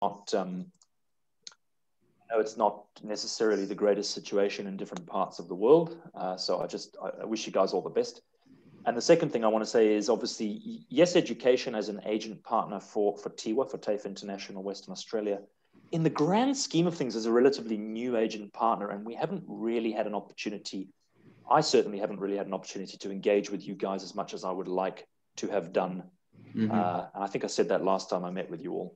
not um, know it's not necessarily the greatest situation in different parts of the world. Uh, so I just I wish you guys all the best. And the second thing I want to say is obviously Yes Education as an agent partner for for TIWA for TAFE International Western Australia. In the grand scheme of things, is a relatively new agent partner, and we haven't really had an opportunity. I certainly haven't really had an opportunity to engage with you guys as much as I would like to have done. Mm-hmm. Uh, and I think I said that last time I met with you all.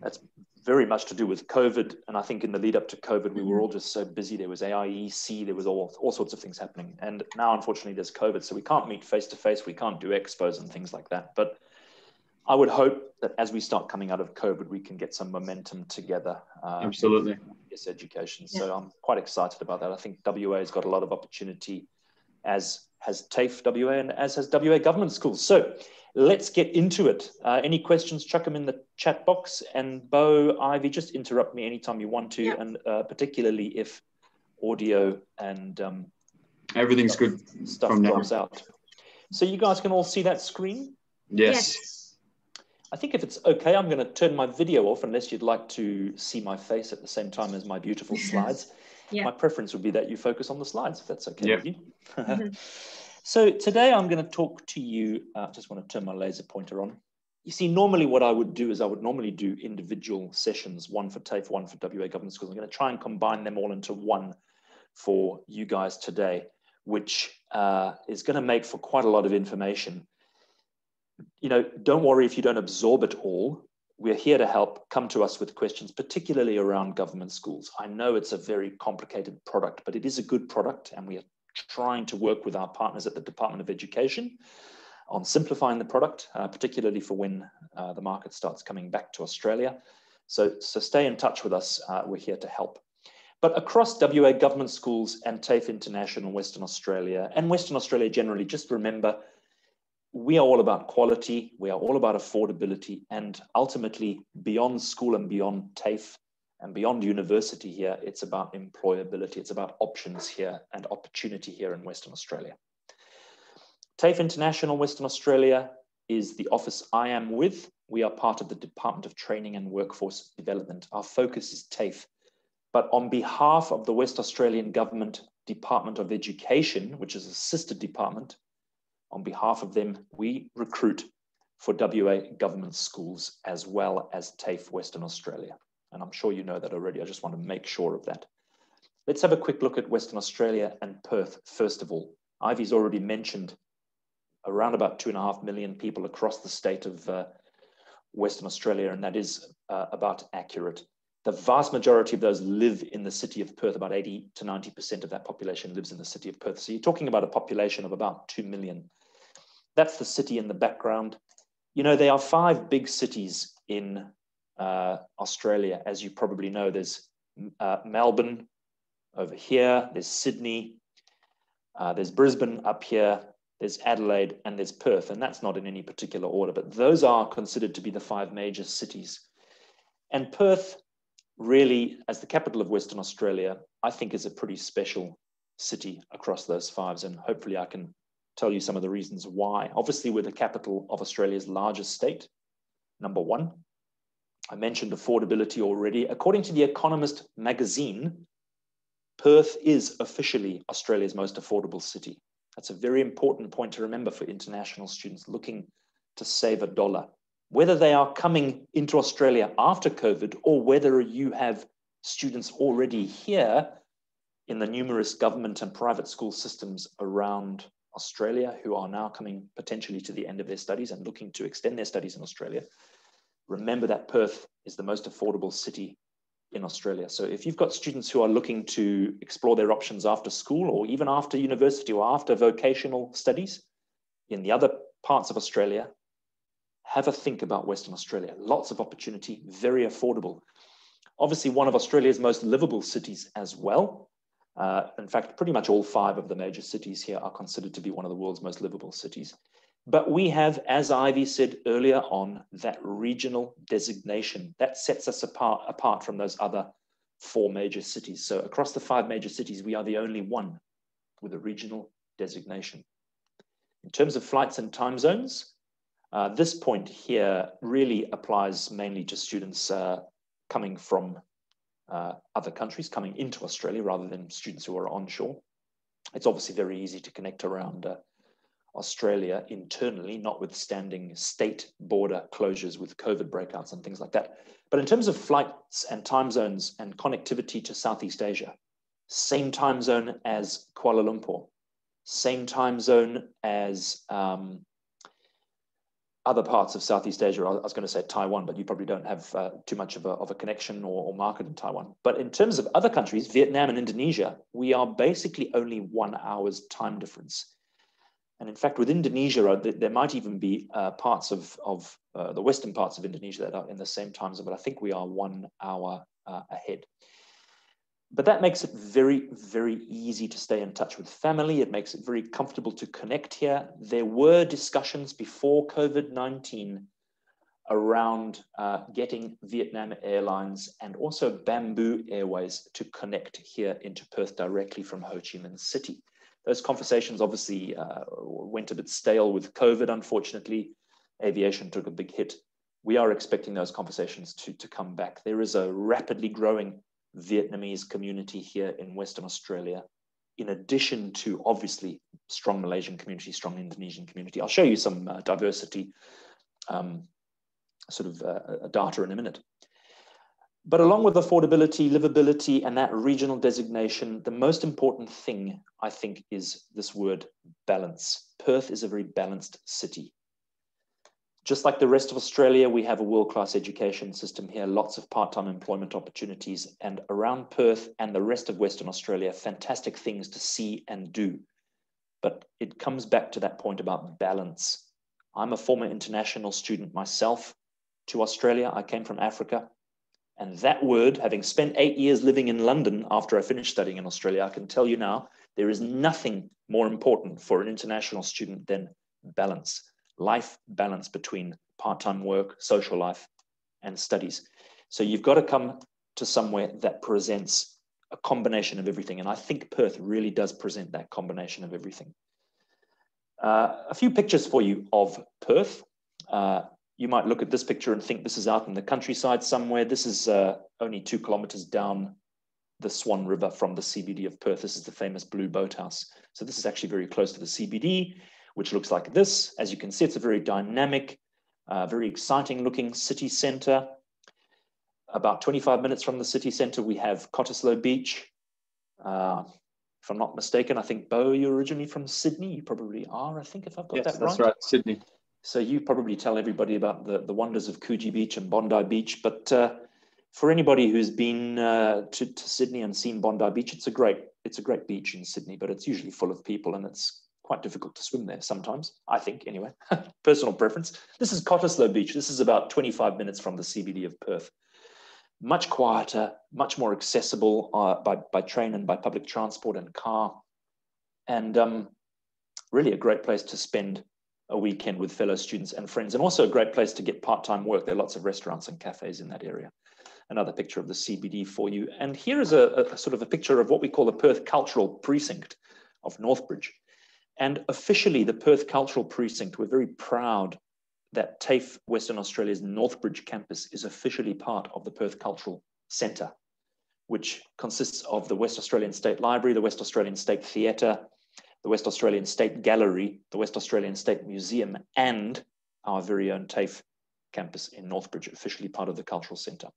That's very much to do with COVID. And I think in the lead up to COVID, we were mm-hmm. all just so busy. There was AIEC, there was all, all sorts of things happening. And now, unfortunately, there's COVID. So we can't meet face to face. We can't do expos and things like that. But I would hope that as we start coming out of COVID, we can get some momentum together. Uh, Absolutely. Yes, education. Yeah. So I'm quite excited about that. I think WA has got a lot of opportunity, as has TAFE WA and as has WA government schools. So let's get into it. Uh, any questions, chuck them in the chat box. And Bo, Ivy, just interrupt me anytime you want to, and uh, particularly if audio and um, everything's stuff, good stuff from drops now. out. So you guys can all see that screen? Yes. yes. I think if it's okay, I'm going to turn my video off unless you'd like to see my face at the same time as my beautiful slides. Yeah. My preference would be that you focus on the slides, if that's okay yeah. with you. Mm-hmm. So today I'm going to talk to you, I uh, just want to turn my laser pointer on. You see, normally what I would do is I would normally do individual sessions, one for TAFE, one for WA Government Schools. I'm going to try and combine them all into one for you guys today, which uh, is going to make for quite a lot of information. You know, don't worry if you don't absorb it all. We're here to help. Come to us with questions, particularly around government schools. I know it's a very complicated product, but it is a good product, and we are trying to work with our partners at the Department of Education on simplifying the product, uh, particularly for when uh, the market starts coming back to Australia. So, so stay in touch with us. Uh, we're here to help. But across WA government schools and TAFE International Western Australia and Western Australia generally, just remember we are all about quality, we are all about affordability, and ultimately beyond school and beyond TAFE, and beyond university here, it's about employability, it's about options here and opportunity here in Western Australia. TAFE International Western Australia is the office I am with. We are part of the Department of Training and Workforce Development. Our focus is TAFE. But on behalf of the West Australian Government Department of Education, which is a sister department, on behalf of them, we recruit for WA government schools as well as TAFE Western Australia. And I'm sure you know that already. I just want to make sure of that. Let's have a quick look at Western Australia and Perth, first of all. Ivy's already mentioned around about two and a half million people across the state of uh, Western Australia, and that is uh, about accurate. The vast majority of those live in the city of Perth. About 80 to 90% of that population lives in the city of Perth. So you're talking about a population of about 2 million. That's the city in the background. You know, there are five big cities in uh, Australia. As you probably know, there's uh, Melbourne over here, there's Sydney, uh, there's Brisbane up here, there's Adelaide, and there's Perth. And that's not in any particular order, but those are considered to be the five major cities. And Perth, really, as the capital of Western Australia, I think is a pretty special city across those fives. And hopefully, I can tell you some of the reasons why. Obviously, we're the capital of Australia's largest state, number one. I mentioned affordability already. According to The Economist magazine, Perth is officially Australia's most affordable city. That's a very important point to remember for international students looking to save a dollar. Whether they are coming into Australia after COVID or whether you have students already here in the numerous government and private school systems around Australia who are now coming potentially to the end of their studies and looking to extend their studies in Australia, remember that Perth is the most affordable city in Australia. So if you've got students who are looking to explore their options after school or even after university or after vocational studies in the other parts of Australia, have a think about Western Australia. Lots of opportunity, very affordable. Obviously, one of Australia's most livable cities as well. Uh, in fact, pretty much all five of the major cities here are considered to be one of the world's most livable cities. But we have, as Ivy said earlier on, that regional designation that sets us apart, apart from those other four major cities. So across the five major cities, we are the only one with a regional designation. In terms of flights and time zones, uh, this point here really applies mainly to students uh, coming from uh, other countries, coming into Australia rather than students who are onshore. It's obviously very easy to connect around uh, Australia internally, notwithstanding state border closures with COVID breakouts and things like that. But in terms of flights and time zones and connectivity to Southeast Asia, same time zone as Kuala Lumpur, same time zone as um, other parts of Southeast Asia. I was going to say Taiwan, but you probably don't have uh, too much of a, of a connection or, or, market in Taiwan. But in terms of other countries, Vietnam and Indonesia, we are basically only one hour's time difference. And in fact, with Indonesia, uh, there might even be uh, parts of, of uh, the western parts of Indonesia that are in the same time zone, but I think we are one hour uh, ahead. But that makes it very, very easy to stay in touch with family. It makes it very comfortable to connect here. There were discussions before COVID 19 around uh, getting Vietnam Airlines and also Bamboo Airways to connect here into Perth directly from Ho Chi Minh City. Those conversations obviously uh, went a bit stale with COVID, unfortunately. Aviation took a big hit. We are expecting those conversations to, to come back. There is a rapidly growing Vietnamese community here in Western Australia, in addition to obviously strong Malaysian community, strong Indonesian community. I'll show you some uh, diversity um, sort of uh, data in a minute. But along with affordability, livability, and that regional designation, the most important thing, I think, is this word balance. Perth is a very balanced city. Just like the rest of Australia, we have a world-class education system here, lots of part-time employment opportunities, and around Perth and the rest of Western Australia, fantastic things to see and do. But it comes back to that point about balance. I'm a former international student myself to Australia. I came from Africa. And that word, having spent eight years living in London after I finished studying in Australia, I can tell you now, there is nothing more important for an international student than balance, life balance between part-time work, social life, and studies. So you've got to come to somewhere that presents a combination of everything. And I think Perth really does present that combination of everything. Uh, a few pictures for you of Perth. Uh, you might look at this picture and think this is out in the countryside somewhere. This is uh, only two kilometers down the Swan River from the CBD of Perth. This is the famous Blue Boathouse. So this is actually very close to the CBD, which looks like this. As you can see, it's a very dynamic, uh, very exciting looking city center. About 25 minutes from the city center, we have Cottesloe Beach. Uh, if I'm not mistaken, I think, Bo, you're originally from Sydney. You probably are, I think, if I've got yes, that right. that's right, Sydney. So you probably tell everybody about the, the wonders of Coogee Beach and Bondi Beach, but uh, for anybody who's been uh, to, to Sydney and seen Bondi Beach, it's a great it's a great beach in Sydney, but it's usually full of people and it's quite difficult to swim there sometimes. I think anyway, personal preference. This is Cottesloe Beach. This is about 25 minutes from the CBD of Perth. Much quieter, much more accessible uh, by by train and by public transport and car, and um, really a great place to spend a weekend with fellow students and friends, and also a great place to get part-time work. There are lots of restaurants and cafes in that area. Another picture of the CBD for you. And here is a, a sort of a picture of what we call the Perth Cultural Precinct of Northbridge. And officially, the Perth Cultural Precinct, we're very proud that TAFE Western Australia's Northbridge campus is officially part of the Perth Cultural Centre, which consists of the West Australian State Library, the West Australian State Theatre, the West Australian State Gallery, the West Australian State Museum, and our very own TAFE campus in Northbridge, officially part of the Cultural Centre.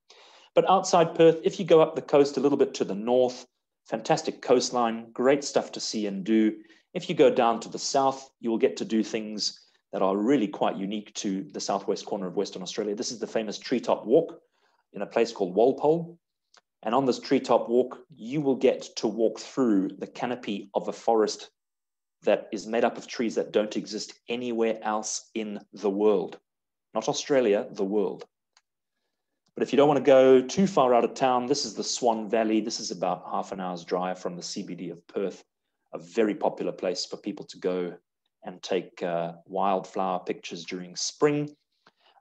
But outside Perth, if you go up the coast a little bit to the north, fantastic coastline, great stuff to see and do. If you go down to the south, you will get to do things that are really quite unique to the southwest corner of Western Australia. This is the famous treetop walk in a place called Walpole. And on this treetop walk, you will get to walk through the canopy of a forest that is made up of trees that don't exist anywhere else in the world. Not Australia, the world. But if you don't want to go too far out of town, this is the Swan Valley. This is about half an hour's drive from the CBD of Perth, a very popular place for people to go and take uh, wildflower pictures during spring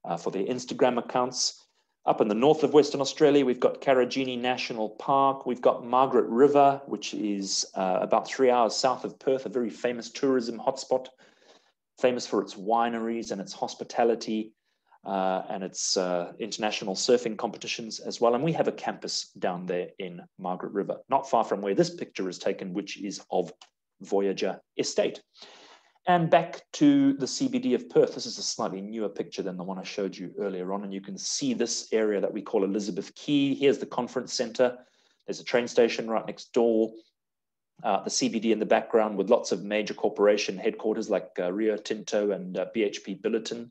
uh, for their Instagram accounts. Up in the north of Western Australia, we've got Karijini National Park. We've got Margaret River, which is uh, about three hours south of Perth, a very famous tourism hotspot, famous for its wineries and its hospitality. Uh, and it's uh, international surfing competitions as well. And we have a campus down there in Margaret River, not far from where this picture is taken, which is of Voyager Estate. And back to the CBD of Perth. This is a slightly newer picture than the one I showed you earlier on. And you can see this area that we call Elizabeth Quay. Here's the conference center. There's a train station right next door. Uh, the CBD in the background with lots of major corporation headquarters like uh, Rio Tinto and uh, BHP Billiton.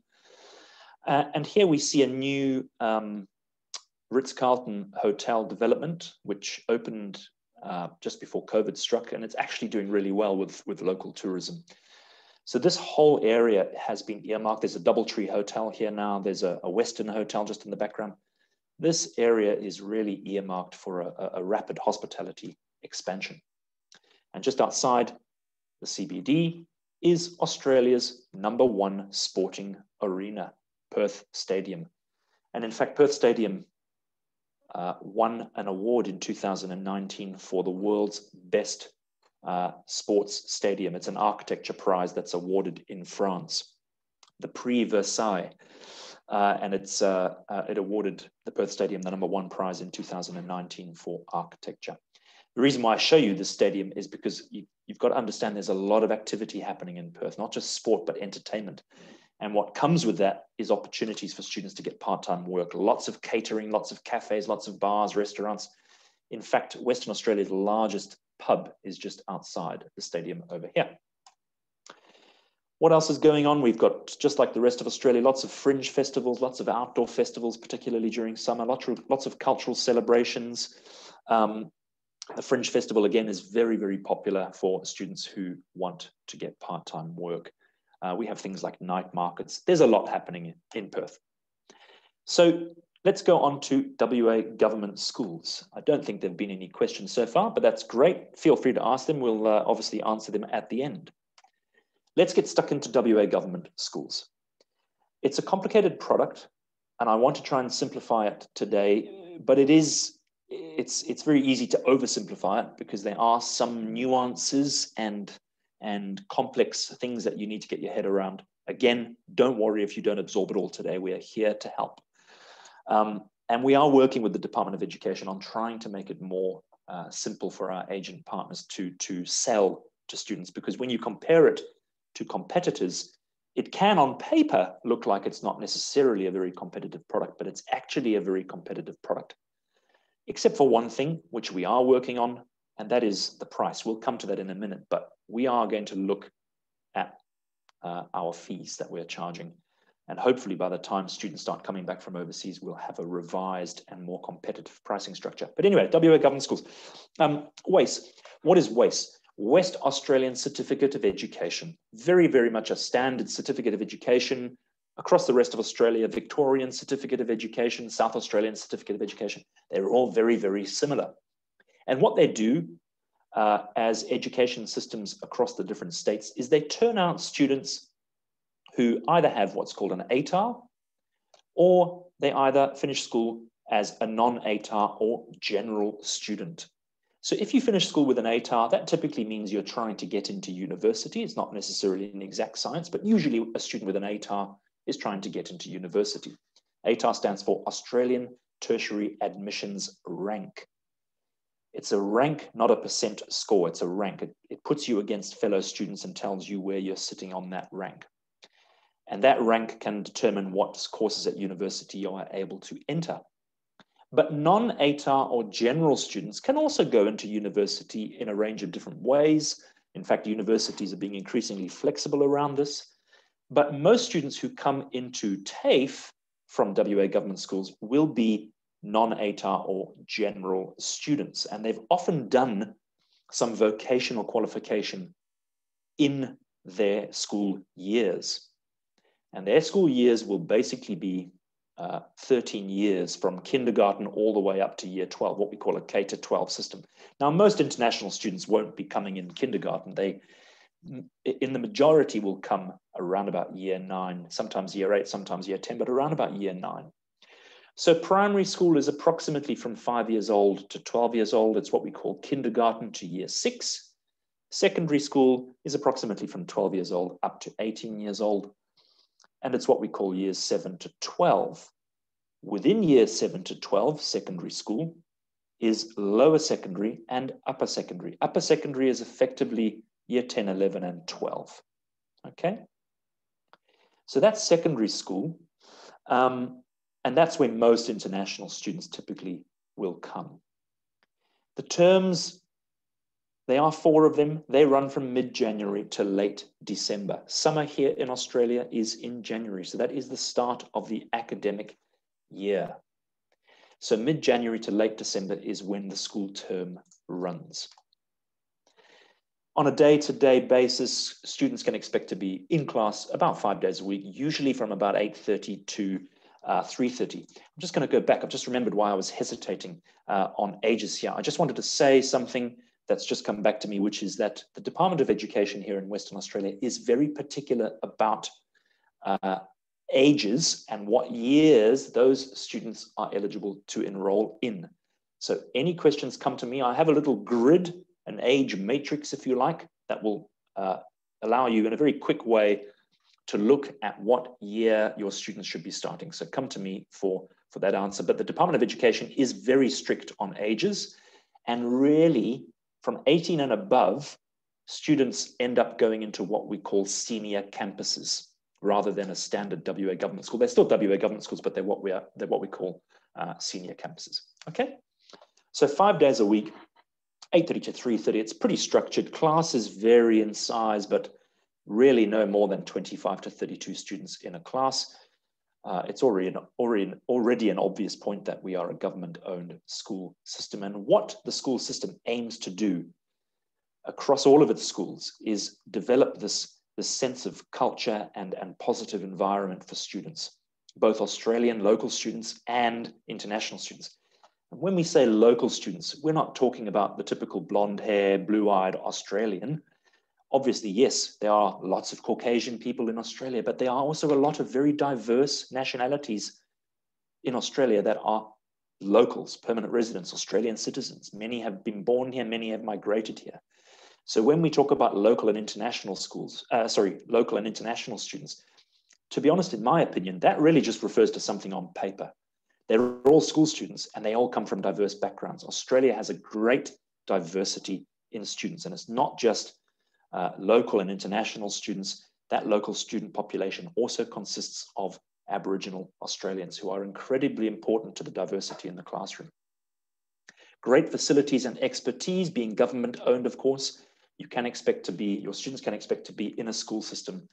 Uh, and here we see a new um, Ritz-Carlton hotel development, which opened uh, just before COVID struck, and it's actually doing really well with, with local tourism. So this whole area has been earmarked. There's a Doubletree Hotel here now. There's a, a Westin Hotel just in the background. This area is really earmarked for a, a rapid hospitality expansion. And just outside the CBD is Australia's number one sporting arena, Perth Stadium. And in fact, Perth Stadium uh, won an award in 2019 for the world's best uh, sports stadium. It's an architecture prize that's awarded in France, the Prix Versailles. Uh, and it's uh, uh, it awarded the Perth Stadium the number one prize in 2019 for architecture. The reason why I show you the stadium is because you, you've got to understand there's a lot of activity happening in Perth, not just sport, but entertainment. And what comes with that is opportunities for students to get part-time work. Lots of catering, lots of cafes, lots of bars, restaurants. In fact, Western Australia's largest pub is just outside the stadium over here. What else is going on? We've got, just like the rest of Australia, lots of fringe festivals, lots of outdoor festivals, particularly during summer, lots of, lots of cultural celebrations. Um, the Fringe Festival, again, is very, very popular for students who want to get part-time work. Uh, we have things like night markets. There's a lot happening in Perth. So Let's go on to WA government schools. I don't think there have been any questions so far, but that's great. Feel free to ask them. We'll uh, obviously answer them at the end. Let's get stuck into WA government schools. It's a complicated product, and I want to try and simplify it today, but it is it's it's very easy to oversimplify it because there are some nuances and and complex things that you need to get your head around. Again, don't worry if you don't absorb it all today. We are here to help. Um, and we are working with the Department of Education on trying to make it more uh, simple for our agent partners to, to sell to students because when you compare it to competitors, it can on paper look like it's not necessarily a very competitive product, but it's actually a very competitive product. Except for one thing, which we are working on, and that is the price. We'll come to that in a minute, but we are going to look at uh, our fees that we're charging and hopefully by the time students start coming back from overseas, we'll have a revised and more competitive pricing structure. But anyway, WA government schools. Um, WACE, what is WACE? West Australian Certificate of Education. Very, very much a standard certificate of education across the rest of Australia, Victorian Certificate of Education, South Australian Certificate of Education. They're all very, very similar. And what they do uh, as education systems across the different states is they turn out students who either have what's called an ATAR or they either finish school as a non-ATAR or general student. So if you finish school with an ATAR, that typically means you're trying to get into university. It's not necessarily an exact science, but usually a student with an ATAR is trying to get into university. ATAR stands for Australian Tertiary Admissions Rank. It's a rank, not a percent score. It's a rank. It, it puts you against fellow students and tells you where you're sitting on that rank. And that rank can determine what courses at university you are able to enter. But non-ATAR or general students can also go into university in a range of different ways. In fact, universities are being increasingly flexible around this. But most students who come into TAFE from WA government schools will be non-ATAR or general students. And they've often done some vocational qualification in their school years. And their school years will basically be uh, 13 years from kindergarten all the way up to year 12, what we call a K to 12 system. Now, most international students won't be coming in kindergarten. They, in the majority, will come around about year nine, sometimes year eight, sometimes year 10, but around about year nine. So primary school is approximately from five years old to 12 years old. It's what we call kindergarten to year six. Secondary school is approximately from 12 years old up to 18 years old. and it's what we call years 7 to 12. Within years 7 to 12, secondary school, is lower secondary and upper secondary. Upper secondary is effectively year 10, 11, and 12. Okay? So that's secondary school. Um, and that's where most international students typically will come. The terms, they are four of them. They run from mid-January to late December. Summer here in Australia is in January. So that is the start of the academic year. So mid-January to late December is when the school term runs. On a day-to-day -day basis, students can expect to be in class about five days a week, usually from about 8.30 to uh, 3.30. I'm just going to go back. I've just remembered why I was hesitating uh, on ages here. I just wanted to say something that's just come back to me, which is that the Department of Education here in Western Australia is very particular about uh, ages and what years those students are eligible to enroll in. So any questions come to me. I have a little grid, an age matrix, if you like, that will uh, allow you in a very quick way to look at what year your students should be starting. So come to me for, for that answer. But the Department of Education is very strict on ages. And really, from 18 and above, students end up going into what we call senior campuses rather than a standard WA government school. They're still WA government schools, but they're what we are, they're what we call uh, senior campuses. Okay, so five days a week, 8.30 to 3.30, it's pretty structured. Classes vary in size, but really no more than 25 to 32 students in a class. Uh, it's already an, already, an, already an obvious point that we are a government-owned school system. And what the school system aims to do across all of its schools is develop this the sense of culture and, and positive environment for students, both Australian local students and international students. And when we say local students, we're not talking about the typical blonde hair, blue eyed Australian. Obviously, yes, there are lots of Caucasian people in Australia, but there are also a lot of very diverse nationalities in Australia that are locals, permanent residents, Australian citizens. Many have been born here, many have migrated here. So when we talk about local and international schools, uh, sorry, local and international students, to be honest, in my opinion, that really just refers to something on paper. They're all school students and they all come from diverse backgrounds. Australia has a great diversity in students, and it's not just uh, local and international students. That local student population also consists of Aboriginal Australians who are incredibly important to the diversity in the classroom. Great facilities and expertise, being government owned, of course, you can expect to be, your students can expect to be in a school system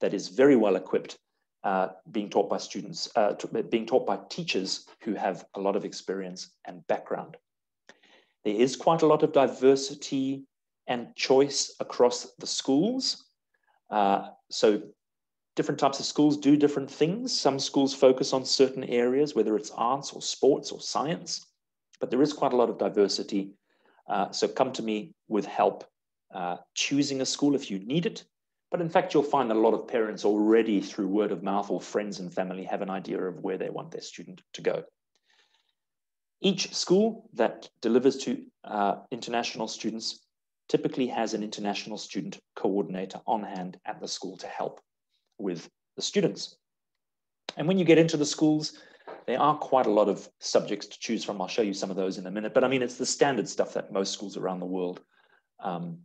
that is very well equipped, uh, being taught by students, uh, being taught by teachers who have a lot of experience and background. There is quite a lot of diversity and choice across the schools. Uh, so different types of schools do different things. Some schools focus on certain areas, whether it's arts or sports or science, but there is quite a lot of diversity. Uh, so come to me with help uh, choosing a school if you need it. But in fact, you'll find a lot of parents already through word of mouth or friends and family have an idea of where they want their student to go. Each school that delivers to uh, international students typically has an international student coordinator on hand at the school to help with the students. And when you get into the schools, there are quite a lot of subjects to choose from. I'll show you some of those in a minute, but I mean, it's the standard stuff that most schools around the world um,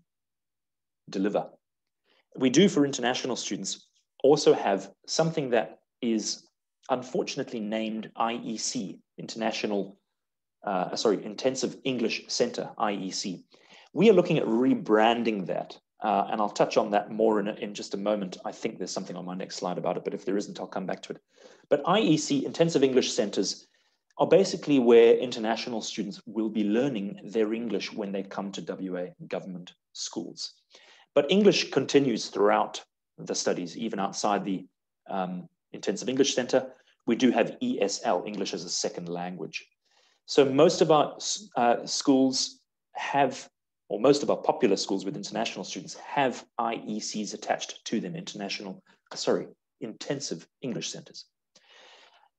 deliver. We do for international students also have something that is unfortunately named IEC, International, uh, sorry, Intensive English Center, IEC. We are looking at rebranding that, uh, and I'll touch on that more in, in just a moment. I think there's something on my next slide about it, but if there isn't, I'll come back to it. But IEC, Intensive English Centers, are basically where international students will be learning their English when they come to WA government schools. But English continues throughout the studies, even outside the um, Intensive English Center. We do have ESL, English as a second language. So most of our uh, schools have, or most of our popular schools with international students have IECs attached to them, international, sorry, intensive English centers.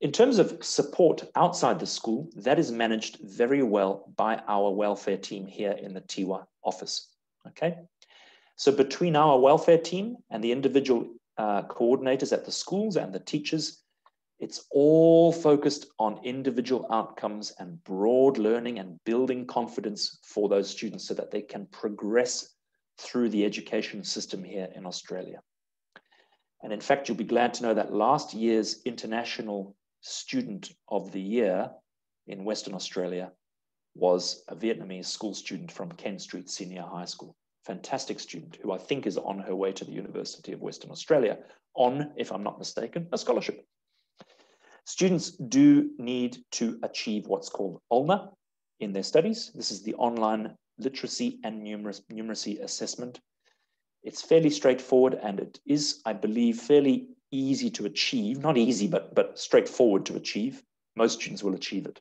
In terms of support outside the school, that is managed very well by our welfare team here in the TIWA office, okay? So between our welfare team and the individual uh, coordinators at the schools and the teachers. It's all focused on individual outcomes and broad learning and building confidence for those students so that they can progress through the education system here in Australia. And in fact, you'll be glad to know that last year's International Student of the Year in Western Australia was a Vietnamese school student from Kent Street Senior High School fantastic student who I think is on her way to the University of Western Australia on, if I'm not mistaken, a scholarship. Students do need to achieve what's called OLNA in their studies. This is the online literacy and numeracy assessment. It's fairly straightforward and it is, I believe, fairly easy to achieve. Not easy, but, but straightforward to achieve. Most students will achieve it.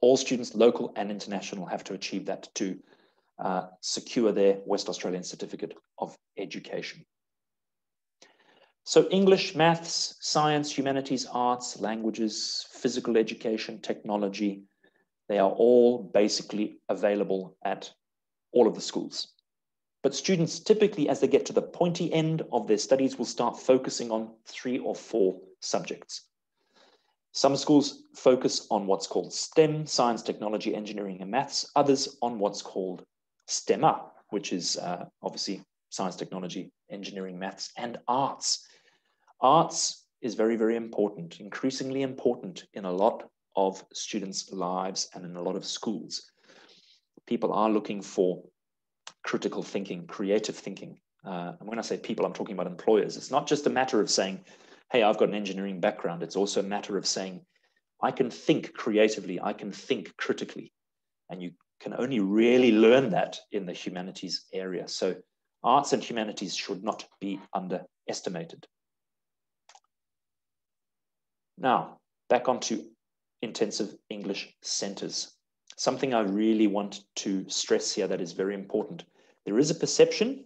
All students, local and international, have to achieve that to uh, secure their West Australian Certificate of Education. So English, maths, science, humanities, arts, languages, physical education, technology, they are all basically available at all of the schools. But students typically, as they get to the pointy end of their studies, will start focusing on three or four subjects. Some schools focus on what's called STEM, science, technology, engineering, and maths, others on what's called STEMA, which is uh, obviously science, technology, engineering, maths, and arts. Arts is very, very important, increasingly important in a lot of students' lives and in a lot of schools. People are looking for critical thinking, creative thinking. Uh, and when I say people, I'm talking about employers. It's not just a matter of saying, hey, I've got an engineering background. It's also a matter of saying, I can think creatively, I can think critically. And you can only really learn that in the humanities area. So arts and humanities should not be underestimated. Now, back onto intensive English centers. Something I really want to stress here that is very important. There is a perception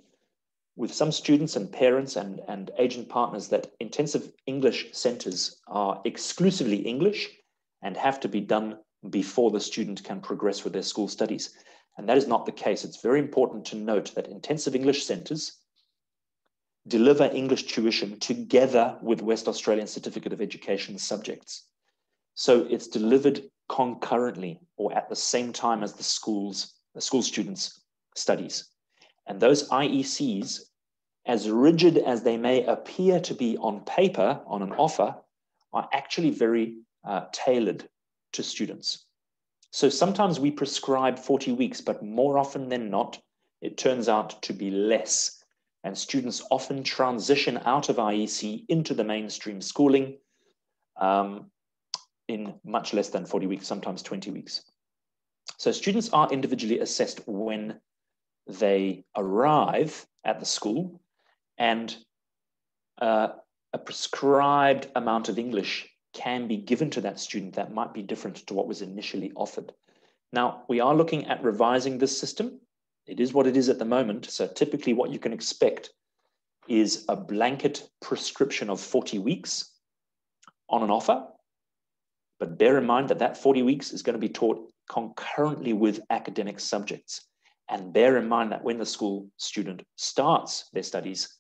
with some students and parents and, and agent partners that intensive English centers are exclusively English and have to be done before the student can progress with their school studies. And that is not the case. It's very important to note that intensive English centres deliver English tuition together with West Australian Certificate of Education subjects. So it's delivered concurrently or at the same time as the schools, the school students' studies. And those IECs, as rigid as they may appear to be on paper, on an offer, are actually very uh, tailored to students. So sometimes we prescribe 40 weeks, but more often than not, it turns out to be less. And students often transition out of IEC into the mainstream schooling um, in much less than 40 weeks, sometimes 20 weeks. So students are individually assessed when they arrive at the school and uh, a prescribed amount of English can be given to that student that might be different to what was initially offered. Now, we are looking at revising this system. It is what it is at the moment. So typically what you can expect is a blanket prescription of 40 weeks on an offer. But bear in mind that that 40 weeks is going to be taught concurrently with academic subjects. And bear in mind that when the school student starts their studies,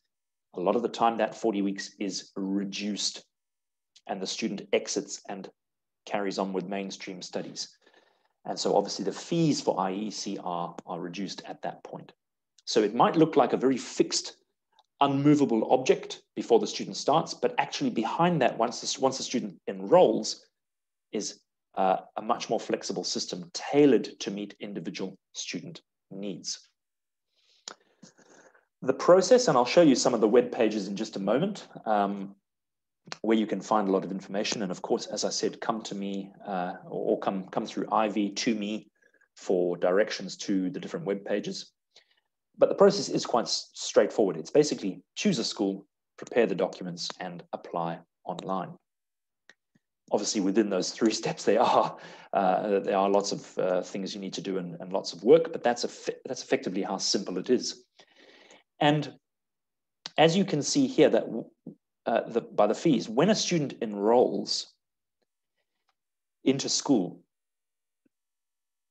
a lot of the time that 40 weeks is reduced and the student exits and carries on with mainstream studies. And so obviously the fees for IEC are, are reduced at that point. So it might look like a very fixed, unmovable object before the student starts, but actually behind that, once the, once the student enrolls, is uh, a much more flexible system tailored to meet individual student needs. The process, and I'll show you some of the web pages in just a moment, um, where you can find a lot of information. And of course, as I said, come to me uh, or, come, come through Ivy to me for directions to the different web pages. But the process is quite straightforward. It's basically choose a school, prepare the documents, and apply online. Obviously, within those three steps, there are uh, there are lots of uh, things you need to do and, and lots of work, but that's a that's effectively how simple it is. And as you can see here, that uh, the, by the fees. When a student enrolls into school,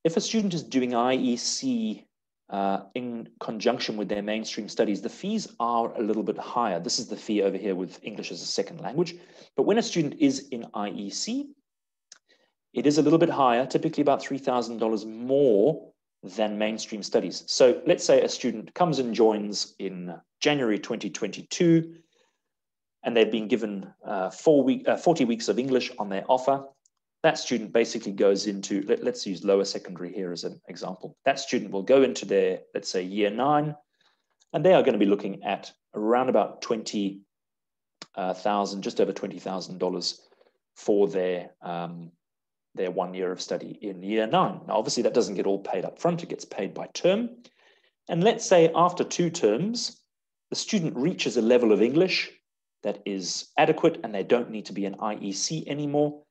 if a student is doing IEC uh, in conjunction with their mainstream studies, the fees are a little bit higher. This is the fee over here with English as a second language. But when a student is in IEC, it is a little bit higher, typically about $3,000 more than mainstream studies. So let's say a student comes and joins in January 2022, and they've been given uh, four week, uh, 40 weeks of English on their offer that student basically goes into, let, us use lower secondary here as an example. That student will go into their, let's say, year nine, and they are going to be looking at around about 20,000, uh, just over $20,000 for their, um, their one year of study in year nine. Now, obviously, that doesn't get all paid up front, it gets paid by term. And let's say after two terms, the student reaches a level of English that is adequate and they don't need to be an IEC anymore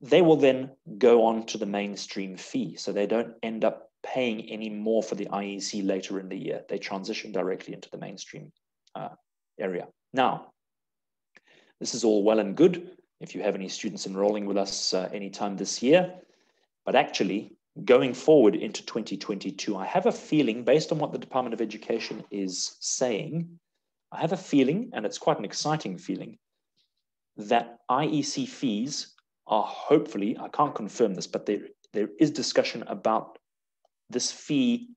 they will then go on to the mainstream fee. So they don't end up paying any more for the IEC later in the year. They transition directly into the mainstream uh, area. Now, this is all well and good if you have any students enrolling with us uh, anytime this year. But actually, going forward into 2022, I have a feeling, based on what the Department of Education is saying, I have a feeling, and it's quite an exciting feeling, that IEC fees are hopefully, I can't confirm this, but there, there is discussion about this fee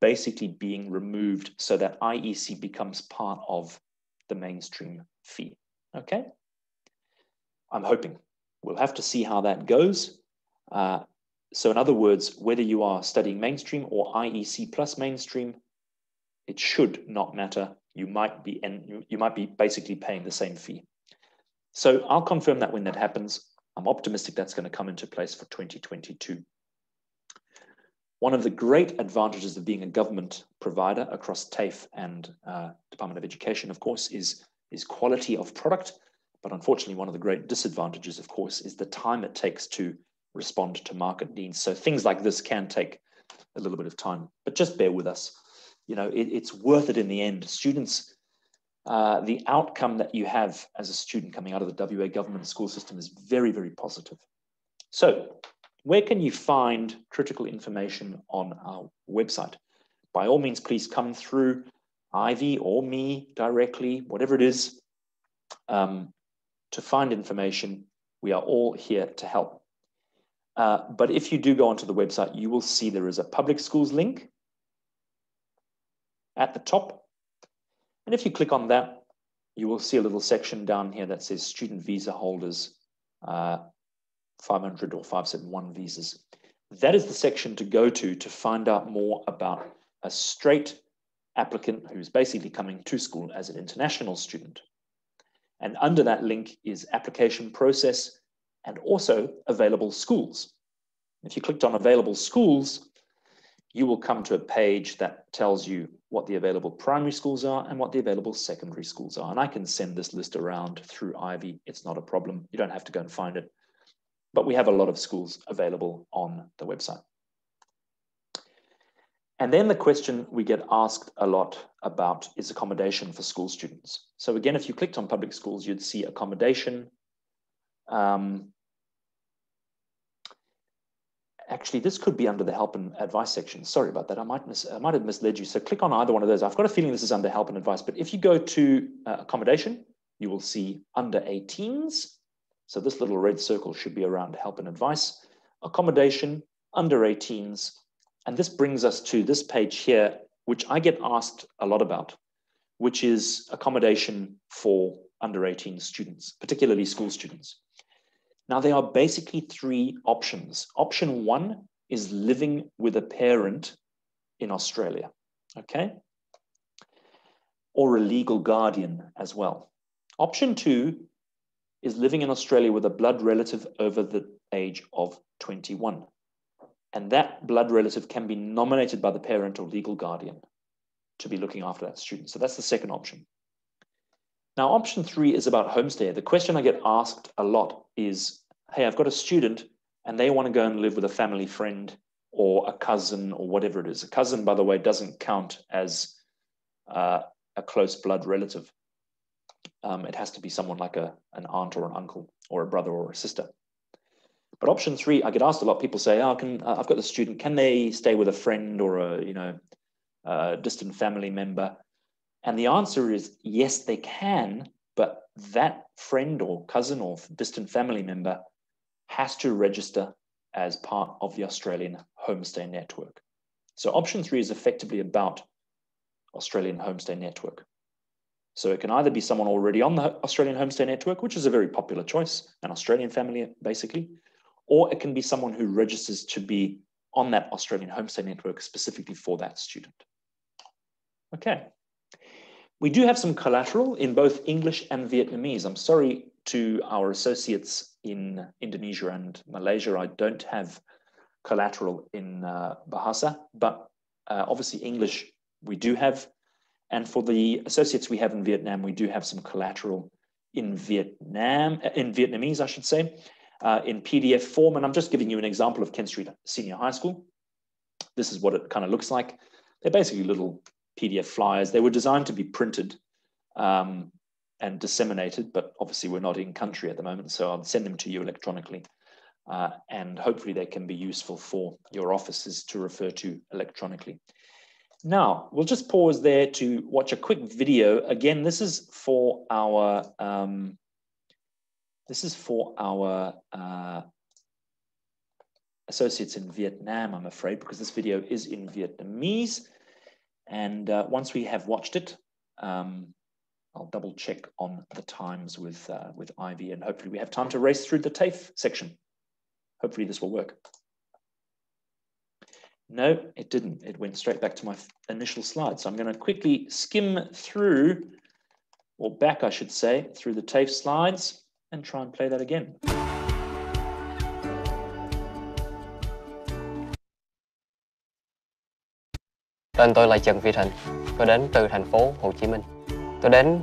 basically being removed so that IEC becomes part of the mainstream fee. Okay? I'm hoping. We'll have to see how that goes. Uh, so in other words, whether you are studying mainstream or IEC plus mainstream, it should not matter. You might be and you might be basically paying the same fee. So I'll confirm that when that happens. I'm optimistic that's going to come into place for 2022. One of the great advantages of being a government provider across TAFE and uh, Department of Education, of course, is, is quality of product. But unfortunately, one of the great disadvantages, of course, is the time it takes to respond to market needs. So things like this can take a little bit of time, but just bear with us. You know, it, it's worth it in the end. Students uh, the outcome that you have as a student coming out of the WA government school system is very, very positive. So where can you find critical information on our website? By all means, please come through Ivy or me directly, whatever it is, um, to find information. We are all here to help. Uh, but if you do go onto the website, you will see there is a public schools link at the top and if you click on that, you will see a little section down here that says student visa holders, uh, 500 or 571 visas. That is the section to go to to find out more about a straight applicant who's basically coming to school as an international student. And under that link is application process and also available schools. If you clicked on available schools, you will come to a page that tells you what the available primary schools are and what the available secondary schools are. And I can send this list around through Ivy. It's not a problem. You don't have to go and find it. But we have a lot of schools available on the website. And then the question we get asked a lot about is accommodation for school students. So again, if you clicked on public schools, you'd see accommodation. Um, actually, this could be under the help and advice section. Sorry about that. I might, I might have misled you. So click on either one of those. I've got a feeling this is under help and advice, but if you go to uh, accommodation, you will see under 18s. So this little red circle should be around help and advice. Accommodation, under 18s. And this brings us to this page here, which I get asked a lot about, which is accommodation for under 18 students, particularly school students. Now, there are basically three options. Option one is living with a parent in Australia, okay? Or a legal guardian as well. Option two is living in Australia with a blood relative over the age of 21. And that blood relative can be nominated by the parent or legal guardian to be looking after that student. So that's the second option. Now, option three is about homestay. The question I get asked a lot is, hey, I've got a student and they want to go and live with a family friend or a cousin or whatever it is. A cousin, by the way, doesn't count as uh, a close blood relative. Um, it has to be someone like a, an aunt or an uncle or a brother or a sister. But option three, I get asked a lot. People say, "Oh, can uh, I've got the student? Can they stay with a friend or a you know a distant family member? And the answer is yes, they can, but that friend or cousin or distant family member has to register as part of the Australian Homestay Network. So option three is effectively about Australian Homestay Network. So it can either be someone already on the Australian Homestay Network, which is a very popular choice, an Australian family basically, or it can be someone who registers to be on that Australian Homestay Network specifically for that student. Okay. We do have some collateral in both English and Vietnamese. I'm sorry to our associates in Indonesia and Malaysia, I don't have collateral in uh, Bahasa, but uh, obviously English we do have. And for the associates we have in Vietnam, we do have some collateral in Vietnam, uh, in Vietnamese, I should say, uh, in PDF form. And I'm just giving you an example of Kent Street Senior High School. This is what it kind of looks like. They're basically little PDF flyers. They were designed to be printed um, and disseminated, but obviously we're not in country at the moment, so I'll send them to you electronically. Uh, and hopefully they can be useful for your offices to refer to electronically. Now, we'll just pause there to watch a quick video. Again, this is for our, um, this is for our uh, associates in Vietnam, I'm afraid, because this video is in Vietnamese. And uh, once we have watched it, um, I'll double check on the times with, uh, with Ivy and hopefully we have time to race through the TAFE section. Hopefully this will work. No, it didn't. It went straight back to my initial slide. So I'm going to quickly skim through, or back, I should say, through the TAFE slides and try and play that again. Tên tôi là Trần Phi Thịnh. Tôi đến từ thành phố Hồ Chí Minh. Tôi đến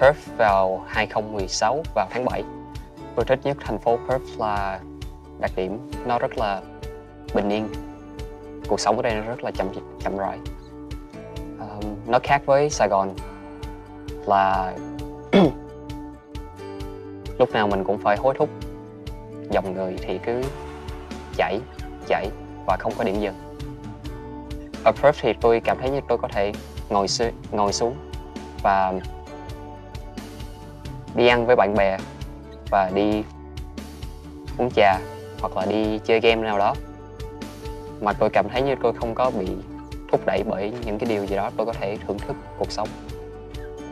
Perth vào 2016 vào tháng 7. Tôi thích nhất thành phố Perth là đặc điểm nó rất là bình yên cuộc sống ở đây nó rất là chậm chậm rãi um, nó khác với Sài Gòn là lúc nào mình cũng phải hối thúc dòng người thì cứ chảy chảy và không có điểm dừng approach thì tôi cảm thấy như tôi có thể ngồi xu- ngồi xuống và đi ăn với bạn bè và đi uống trà hoặc là đi chơi game nào đó. Mà tôi cảm thấy như tôi không có bị thúc đẩy bởi những cái điều gì đó tôi có thể thưởng thức cuộc sống.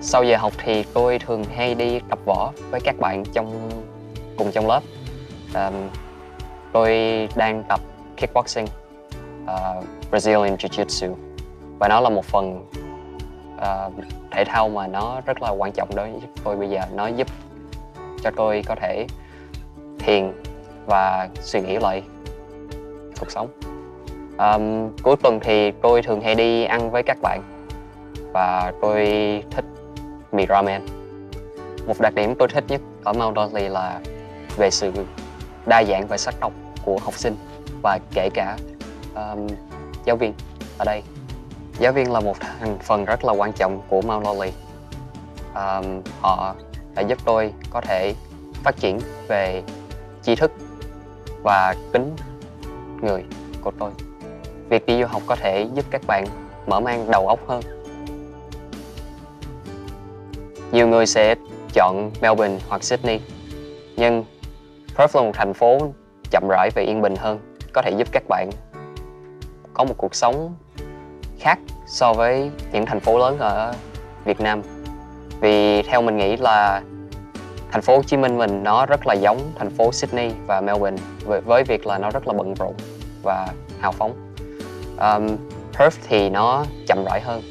Sau giờ học thì tôi thường hay đi tập võ với các bạn trong cùng trong lớp. Um, tôi đang tập kickboxing uh, Brazilian Jiu-Jitsu. Và nó là một phần uh, thể thao mà nó rất là quan trọng đối với tôi bây giờ. Nó giúp cho tôi có thể thiền và suy nghĩ lại cuộc sống. Um, cuối tuần thì tôi thường hay đi ăn với các bạn và tôi thích mì ramen. Một đặc điểm tôi thích nhất ở Mount Dolly là về sự đa dạng và sắc tộc của học sinh và kể cả um, giáo viên ở đây. Giáo viên là một thành phần rất là quan trọng của Mount Lolly um, họ đã giúp tôi có thể phát triển về tri thức và kính người của tôi. Việc đi du học có thể giúp các bạn mở mang đầu óc hơn. Nhiều người sẽ chọn Melbourne hoặc Sydney nhưng Perth là một thành phố chậm rãi và yên bình hơn có thể giúp các bạn có một cuộc sống khác so với những thành phố lớn ở Việt Nam. Vì theo mình nghĩ là thành phố Hồ Chí Minh mình nó rất là giống thành phố Sydney và Melbourne với, việc là nó rất là bận rộn và hào phóng. Um, Perth thì nó chậm rãi hơn.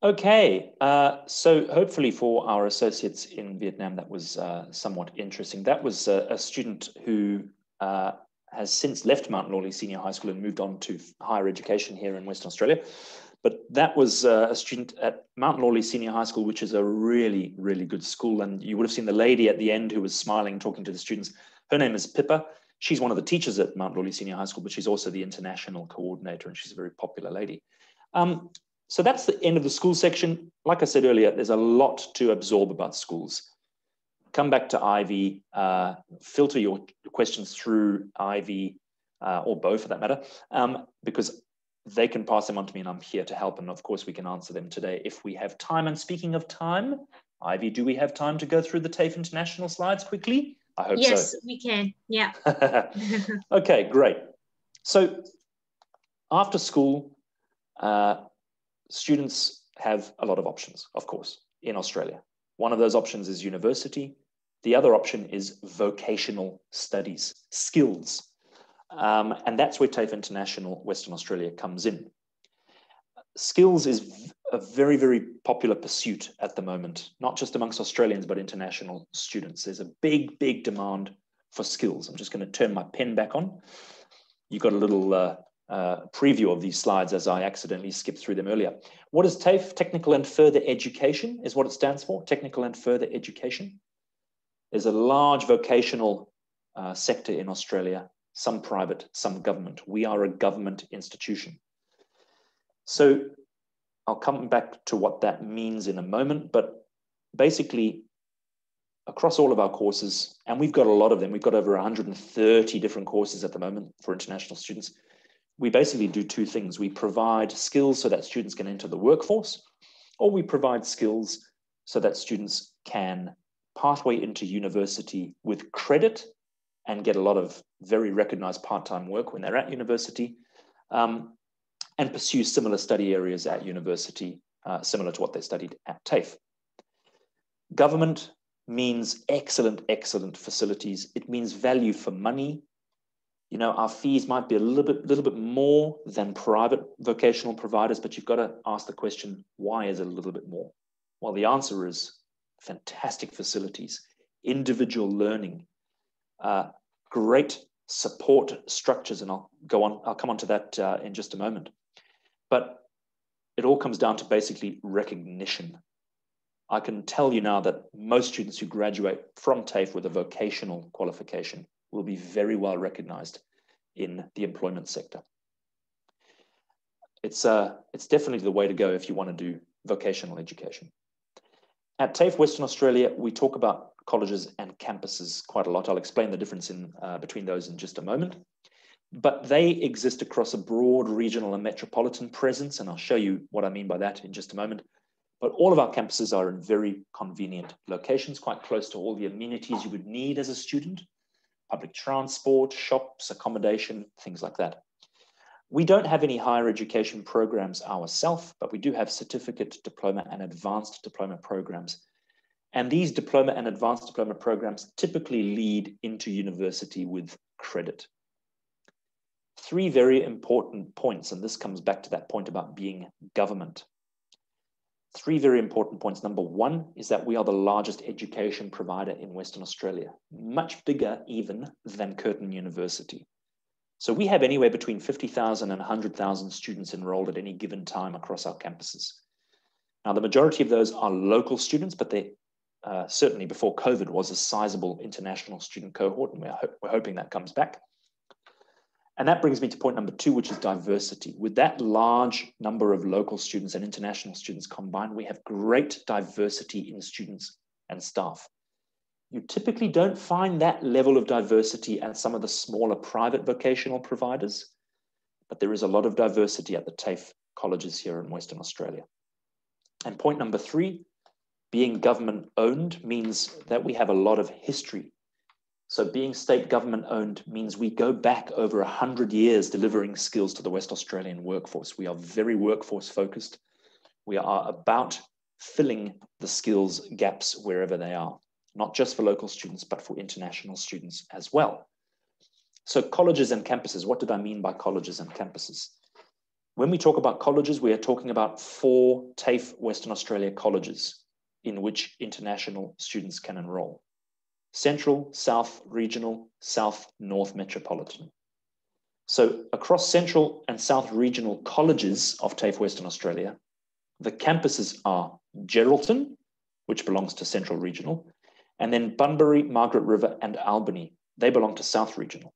Okay, uh, so hopefully for our associates in Vietnam, that was uh, somewhat interesting. That was a, a student who uh, has since left Mount Lawley Senior High School and moved on to higher education here in Western Australia. But that was uh, a student at Mount Lawley Senior High School, which is a really, really good school. And you would have seen the lady at the end who was smiling, talking to the students. Her name is Pippa. She's one of the teachers at Mount Lawley Senior High School, but she's also the international coordinator, and she's a very popular lady. Um, so that's the end of the school section. Like I said earlier, there's a lot to absorb about schools. come back to Ivy, uh, filter your questions through Ivy uh, or Bo for that matter, um, because they can pass them on to me and I'm here to help. And of course, we can answer them today if we have time. And speaking of time, Ivy, do we have time to go through the TAFE International slides quickly? I hope yes, so. Yes, we can. Yeah. okay, great. So after school, uh, students have a lot of options, of course, in Australia. One of those options is university. The other option is vocational studies, skills. Um, and that's where TAFE International Western Australia comes in. Skills is a very, very popular pursuit at the moment, not just amongst Australians, but international students. There's a big, big demand for skills. I'm just going to turn my pen back on. You've got a little uh, uh, preview of these slides as I accidentally skipped through them earlier. What is TAFE? Technical and Further Education is what it stands for, Technical and Further Education. There's a large vocational uh, sector in Australia, some private, some government. We are a government institution. So I'll come back to what that means in a moment, but basically across all of our courses, and we've got a lot of them, we've got over 130 different courses at the moment for international students we basically do two things. We provide skills so that students can enter the workforce, or we provide skills so that students can pathway into university with credit and get a lot of very recognized part-time work when they're at university um, and pursue similar study areas at university, uh, similar to what they studied at TAFE. Government means excellent, excellent facilities. It means value for money you know, our fees might be a little bit, little bit more than private vocational providers, but you've got to ask the question, why is it a little bit more? Well, the answer is fantastic facilities, individual learning, uh, great support structures, and I'll go on, I'll come on to that uh, in just a moment. But it all comes down to basically recognition. I can tell you now that most students who graduate from TAFE with a vocational qualification will be very well recognized in the employment sector. It's, uh, it's definitely the way to go if you want to do vocational education. At TAFE Western Australia, we talk about colleges and campuses quite a lot. I'll explain the difference in, uh, between those in just a moment. But they exist across a broad regional and metropolitan presence, and I'll show you what I mean by that in just a moment. But all of our campuses are in very convenient locations, quite close to all the amenities you would need as a student public transport, shops, accommodation, things like that. We don't have any higher education programs ourselves, but we do have certificate, diploma, and advanced diploma programs. And these diploma and advanced diploma programs typically lead into university with credit. Three very important points, and this comes back to that point about being government three very important points. Number one is that we are the largest education provider in Western Australia, much bigger even than Curtin University. So we have anywhere between 50,000 and 100,000 students enrolled at any given time across our campuses. Now, the majority of those are local students, but they uh, certainly before COVID was a sizable international student cohort, and we're, ho we're hoping that comes back. And that brings me to point number two, which is diversity. With that large number of local students and international students combined, we have great diversity in students and staff. You typically don't find that level of diversity at some of the smaller private vocational providers, but there is a lot of diversity at the TAFE colleges here in Western Australia. And point number three, being government owned means that we have a lot of history so being state government owned means we go back over 100 years delivering skills to the West Australian workforce. We are very workforce focused. We are about filling the skills gaps wherever they are, not just for local students, but for international students as well. So colleges and campuses, what did I mean by colleges and campuses? When we talk about colleges, we are talking about four TAFE Western Australia colleges in which international students can enroll. Central, South Regional, South North Metropolitan. So across Central and South Regional colleges of TAFE Western Australia, the campuses are Geraldton, which belongs to Central Regional, and then Bunbury, Margaret River, and Albany. They belong to South Regional.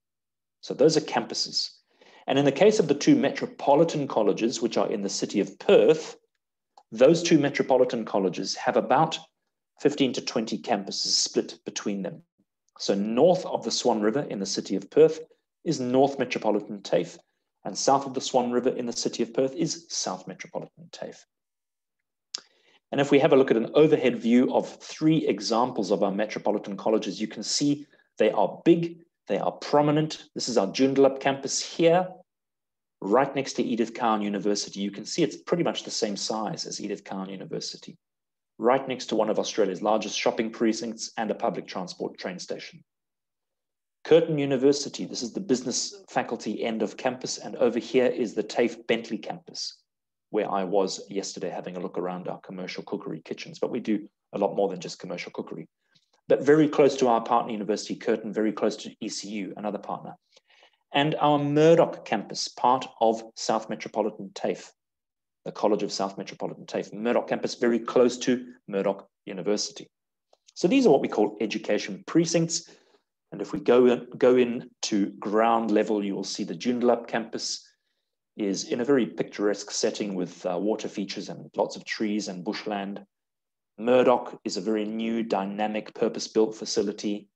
So those are campuses. And in the case of the two metropolitan colleges, which are in the city of Perth, those two metropolitan colleges have about 15 to 20 campuses split between them. So north of the Swan River in the city of Perth is North Metropolitan TAFE, and south of the Swan River in the city of Perth is South Metropolitan TAFE. And if we have a look at an overhead view of three examples of our metropolitan colleges, you can see they are big, they are prominent. This is our Joondalup campus here, right next to Edith Cowan University. You can see it's pretty much the same size as Edith Cowan University, right next to one of Australia's largest shopping precincts and a public transport train station. Curtin University, this is the business faculty end of campus, and over here is the TAFE Bentley campus where I was yesterday having a look around our commercial cookery kitchens, but we do a lot more than just commercial cookery. But very close to our partner university, Curtin, very close to ECU, another partner. And our Murdoch campus, part of South Metropolitan TAFE, the College of South Metropolitan TAFE. Murdoch campus, very close to Murdoch University. So these are what we call education precincts. And if we go in, go in to ground level, you will see the Joondalup campus, is in a very picturesque setting with uh, water features and lots of trees and bushland. Murdoch is a very new, dynamic, purpose-built facility.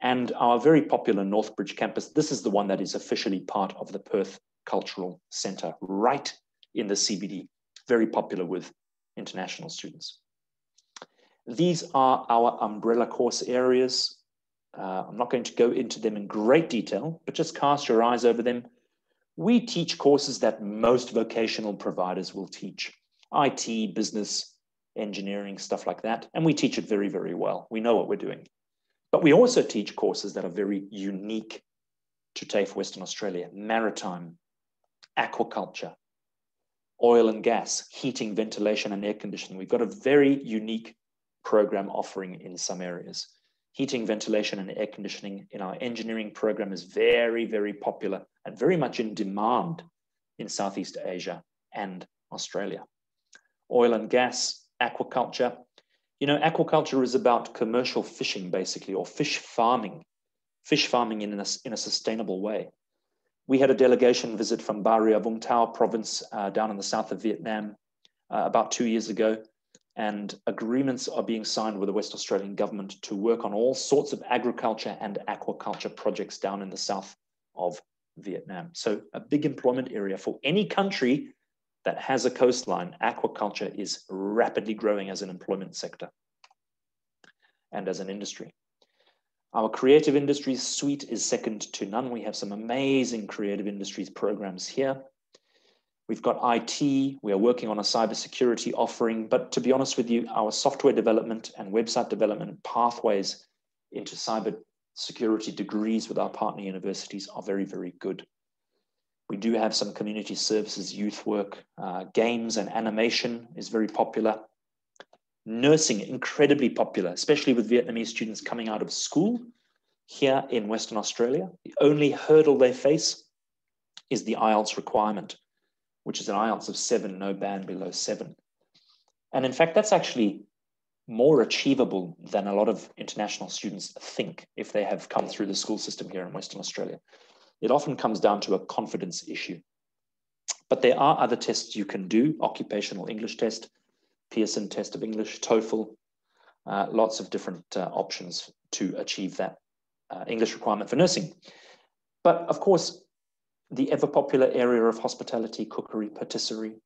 And our very popular Northbridge campus, this is the one that is officially part of the Perth Cultural Centre, right in the CBD, very popular with international students. These are our umbrella course areas. Uh, I'm not going to go into them in great detail, but just cast your eyes over them we teach courses that most vocational providers will teach IT, business, engineering, stuff like that. And we teach it very, very well. We know what we're doing. But we also teach courses that are very unique to TAFE Western Australia maritime, aquaculture, oil and gas, heating, ventilation, and air conditioning. We've got a very unique program offering in some areas. Heating, ventilation, and air conditioning in our engineering program is very, very popular and very much in demand in Southeast Asia and Australia. Oil and gas, aquaculture. You know, aquaculture is about commercial fishing, basically, or fish farming, fish farming in a, in a sustainable way. We had a delegation visit from Bà Rịa Vũng Tàu province uh, down in the south of Vietnam uh, about two years ago. And agreements are being signed with the West Australian government to work on all sorts of agriculture and aquaculture projects down in the south of Vietnam. So a big employment area for any country that has a coastline, aquaculture is rapidly growing as an employment sector and as an industry. Our creative industries suite is second to none. We have some amazing creative industries programs here. We've got IT, we are working on a cybersecurity offering, but to be honest with you, our software development and website development pathways into cyber security degrees with our partner universities are very, very good. We do have some community services, youth work, uh, games and animation is very popular. Nursing, incredibly popular, especially with Vietnamese students coming out of school here in Western Australia. The only hurdle they face is the IELTS requirement, which is an IELTS of seven, no band below seven. And in fact, that's actually more achievable than a lot of international students think if they have come through the school system here in Western Australia. It often comes down to a confidence issue. But there are other tests you can do, occupational English test, Pearson test of English, TOEFL, uh, lots of different uh, options to achieve that uh, English requirement for nursing. But of course, the ever popular area of hospitality, cookery, patisserie.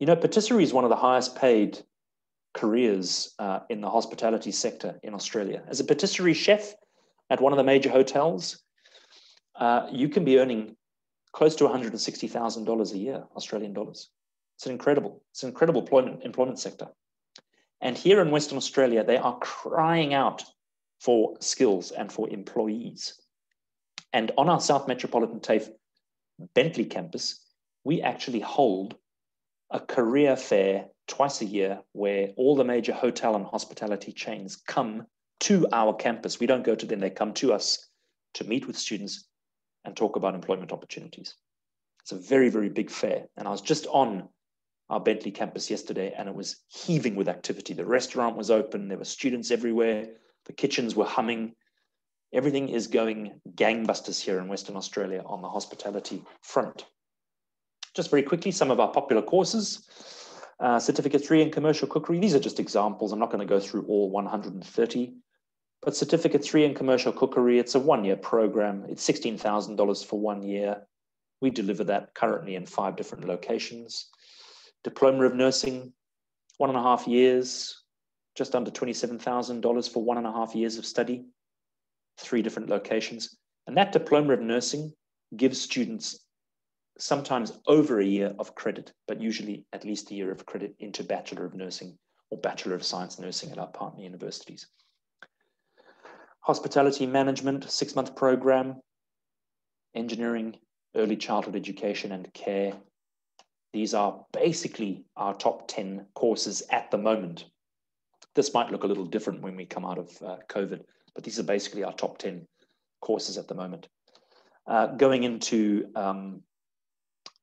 You know, patisserie is one of the highest paid careers uh, in the hospitality sector in Australia. As a patisserie chef at one of the major hotels, uh, you can be earning close to $160,000 a year, Australian dollars. It's an incredible, it's an incredible employment, employment sector. And here in Western Australia, they are crying out for skills and for employees. And on our South Metropolitan TAFE Bentley campus, we actually hold a career fair twice a year where all the major hotel and hospitality chains come to our campus. We don't go to them, they come to us to meet with students and talk about employment opportunities. It's a very, very big fair. And I was just on our Bentley campus yesterday and it was heaving with activity. The restaurant was open, there were students everywhere, the kitchens were humming. Everything is going gangbusters here in Western Australia on the hospitality front. Just very quickly, some of our popular courses. Uh, certificate three in commercial cookery, these are just examples. I'm not going to go through all 130. But certificate three in commercial cookery, it's a one-year program. It's $16,000 for one year. We deliver that currently in five different locations. Diploma of nursing, one and a half years, just under $27,000 for one and a half years of study, three different locations. And that diploma of nursing gives students sometimes over a year of credit, but usually at least a year of credit into Bachelor of Nursing or Bachelor of Science Nursing at our partner universities. Hospitality Management, six month program, engineering, early childhood education and care. These are basically our top 10 courses at the moment. This might look a little different when we come out of uh, COVID, but these are basically our top 10 courses at the moment. Uh, going into um,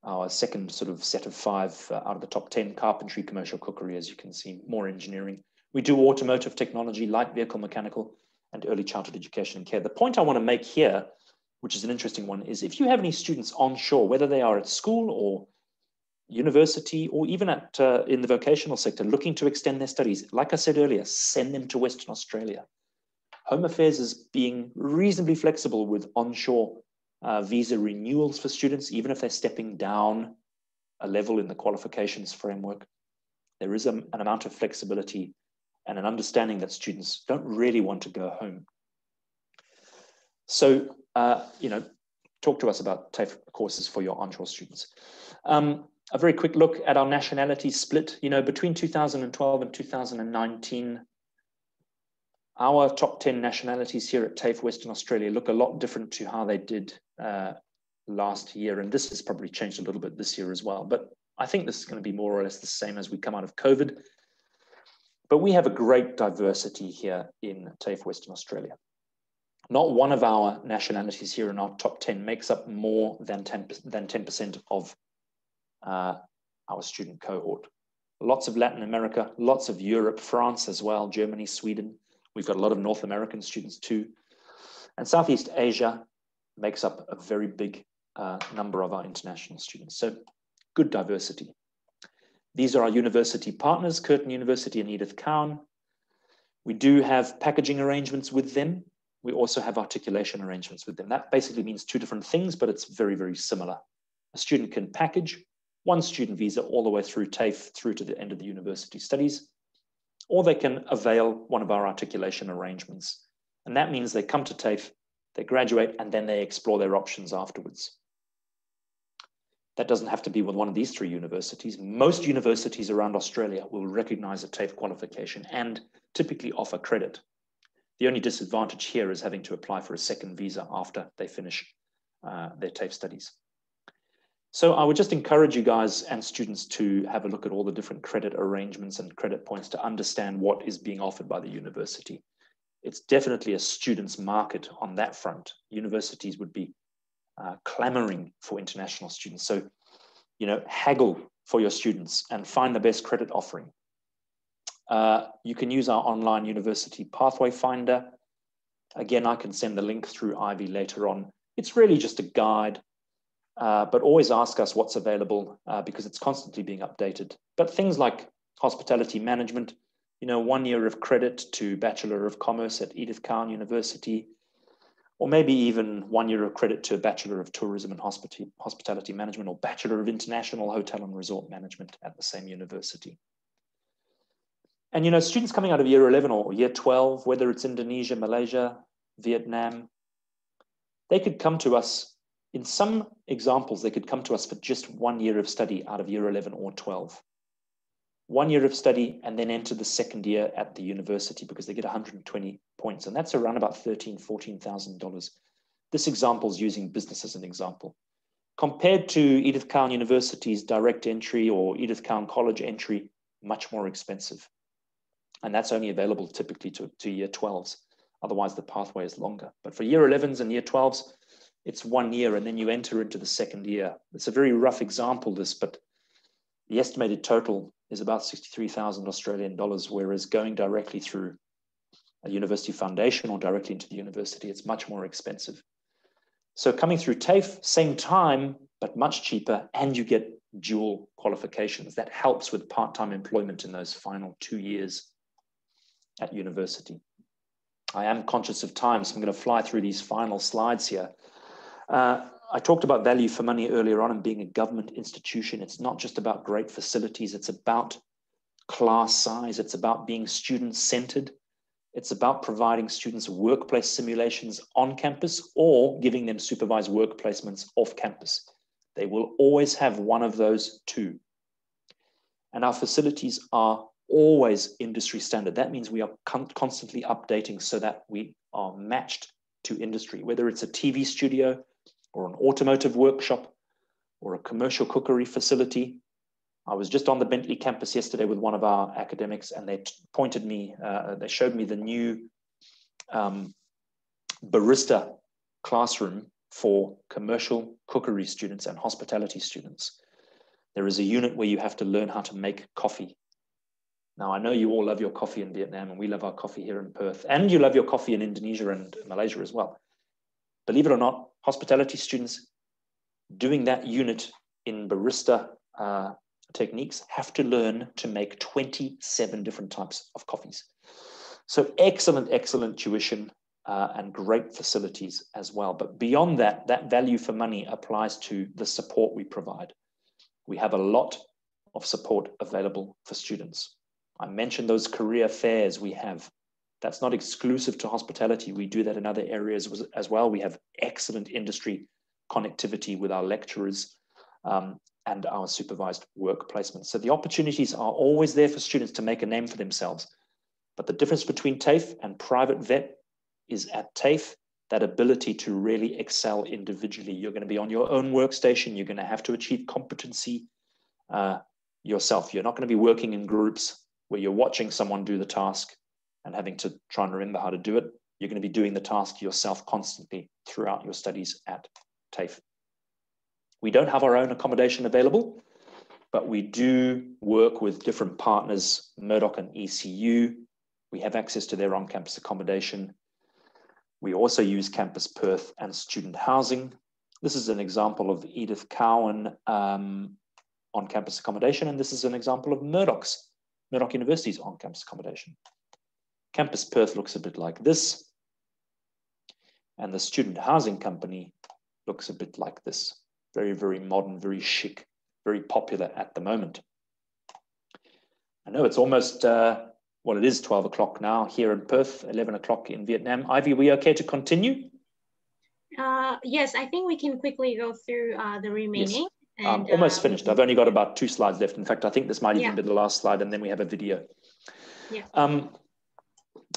our second sort of set of five uh, out of the top 10 carpentry, commercial cookery, as you can see, more engineering. We do automotive technology, light vehicle mechanical, and early childhood education and care. The point I want to make here, which is an interesting one, is if you have any students onshore, whether they are at school or university or even at uh, in the vocational sector looking to extend their studies, like I said earlier, send them to Western Australia. Home Affairs is being reasonably flexible with onshore uh, visa renewals for students, even if they're stepping down a level in the qualifications framework. There is a, an amount of flexibility and an understanding that students don't really want to go home. So, uh, you know, talk to us about TAFE courses for your onshore students. Um, a very quick look at our nationality split. You know, between 2012 and 2019, our top 10 nationalities here at TAFE Western Australia look a lot different to how they did uh, last year. And this has probably changed a little bit this year as well. But I think this is going to be more or less the same as we come out of COVID. But we have a great diversity here in TAFE Western Australia. Not one of our nationalities here in our top 10 makes up more than 10%, than 10% of uh, our student cohort. Lots of Latin America, lots of Europe, France as well, Germany, Sweden. We've got a lot of North American students too. And Southeast Asia makes up a very big uh, number of our international students. So good diversity. These are our university partners, Curtin University and Edith Cowan. We do have packaging arrangements with them. We also have articulation arrangements with them. That basically means two different things, but it's very, very similar. A student can package one student visa all the way through TAFE through to the end of the university studies, or they can avail one of our articulation arrangements. And that means they come to TAFE, they graduate, and then they explore their options afterwards. That doesn't have to be with one of these three universities. Most universities around Australia will recognize a TAFE qualification and typically offer credit. The only disadvantage here is having to apply for a second visa after they finish uh, their TAFE studies. So I would just encourage you guys and students to have a look at all the different credit arrangements and credit points to understand what is being offered by the university. It's definitely a student's market on that front. Universities would be uh, clamoring for international students. So, you know, haggle for your students and find the best credit offering. Uh, you can use our online university pathway finder. Again, I can send the link through Ivy later on. It's really just a guide, uh, but always ask us what's available uh, because it's constantly being updated. But things like hospitality management, you know, one year of credit to Bachelor of Commerce at Edith Cowan University, or maybe even one year of credit to a Bachelor of Tourism and Hospitality Management or Bachelor of International Hotel and Resort Management at the same university. And you know, students coming out of year 11 or year 12, whether it's Indonesia, Malaysia, Vietnam, they could come to us, in some examples, they could come to us for just one year of study out of year 11 or 12 one year of study and then enter the second year at the university because they get 120 points. And that's around about $13,000, $14,000. This example is using business as an example. Compared to Edith Cowan University's direct entry or Edith Cowan College entry, much more expensive. And that's only available typically to, to year 12s. Otherwise, the pathway is longer. But for year 11s and year 12s, it's one year and then you enter into the second year. It's a very rough example, this, but the estimated total is about 63,000 Australian dollars, whereas going directly through a university foundation or directly into the university, it's much more expensive. So coming through TAFE, same time, but much cheaper, and you get dual qualifications. That helps with part-time employment in those final two years at university. I am conscious of time, so I'm going to fly through these final slides here. Uh, I talked about value for money earlier on and being a government institution. It's not just about great facilities, it's about class size, it's about being student centered. It's about providing students workplace simulations on campus or giving them supervised work placements off campus. They will always have one of those two. And our facilities are always industry standard. That means we are con constantly updating so that we are matched to industry, whether it's a TV studio or an automotive workshop or a commercial cookery facility. I was just on the Bentley campus yesterday with one of our academics, and they pointed me, uh, they showed me the new um, barista classroom for commercial cookery students and hospitality students. There is a unit where you have to learn how to make coffee. Now, I know you all love your coffee in Vietnam, and we love our coffee here in Perth, and you love your coffee in Indonesia and Malaysia as well. Believe it or not, hospitality students doing that unit in barista uh, techniques have to learn to make 27 different types of coffees. So excellent, excellent tuition uh, and great facilities as well. But beyond that, that value for money applies to the support we provide. We have a lot of support available for students. I mentioned those career fairs we have. That's not exclusive to hospitality. We do that in other areas as well. We have excellent industry connectivity with our lecturers um, and our supervised work placements. So the opportunities are always there for students to make a name for themselves. But the difference between TAFE and private VET is at TAFE, that ability to really excel individually. You're going to be on your own workstation. You're going to have to achieve competency uh, yourself. You're not going to be working in groups where you're watching someone do the task and having to try and remember how to do it. You're going to be doing the task yourself constantly throughout your studies at TAFE. We don't have our own accommodation available, but we do work with different partners, Murdoch and ECU. We have access to their on-campus accommodation. We also use Campus Perth and student housing. This is an example of Edith Cowan um, on-campus accommodation, and this is an example of Murdoch's, Murdoch University's on-campus accommodation. Campus Perth looks a bit like this, and the student housing company looks a bit like this. Very, very modern, very chic, very popular at the moment. I know it's almost uh, well, it is 12 o'clock now here in Perth, 11 o'clock in Vietnam. Ivy, we okay to continue? Uh, yes, I think we can quickly go through uh, the remaining. Yes. And, almost uh, finished. I've only got about two slides left. In fact, I think this might even yeah. be the last slide, and then we have a video. Yeah. Um,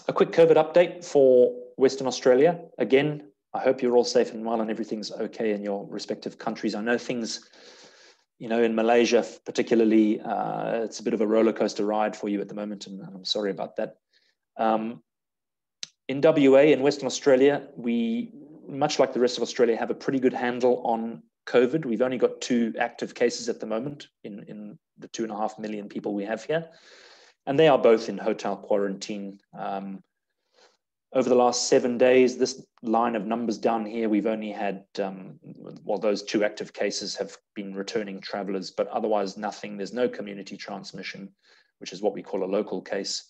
a quick COVID update for Western Australia. Again, I hope you're all safe and well and everything's okay in your respective countries. I know things you know, in Malaysia, particularly, uh, it's a bit of a roller coaster ride for you at the moment, and I'm sorry about that. Um, in WA, in Western Australia, we, much like the rest of Australia, have a pretty good handle on COVID. We've only got two active cases at the moment in, in the two and a half million people we have here. And they are both in hotel quarantine. Um, over the last seven days, this line of numbers down here, we've only had, um, well, those two active cases have been returning travelers, but otherwise nothing. There's no community transmission, which is what we call a local case.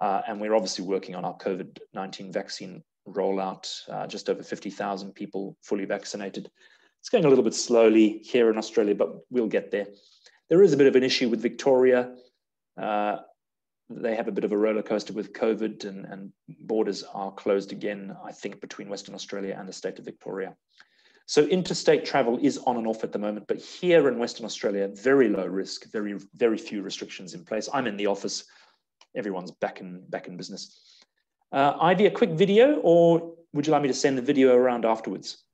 Uh, and we're obviously working on our COVID 19 vaccine rollout, uh, just over 50,000 people fully vaccinated. It's going a little bit slowly here in Australia, but we'll get there. There is a bit of an issue with Victoria. Uh, they have a bit of a roller coaster with COVID, and, and borders are closed again, I think, between Western Australia and the state of Victoria. So interstate travel is on and off at the moment, but here in Western Australia, very low risk, very very few restrictions in place. I'm in the office, everyone's back in back in business. Uh, Ivy, a quick video, or would you like me to send the video around afterwards?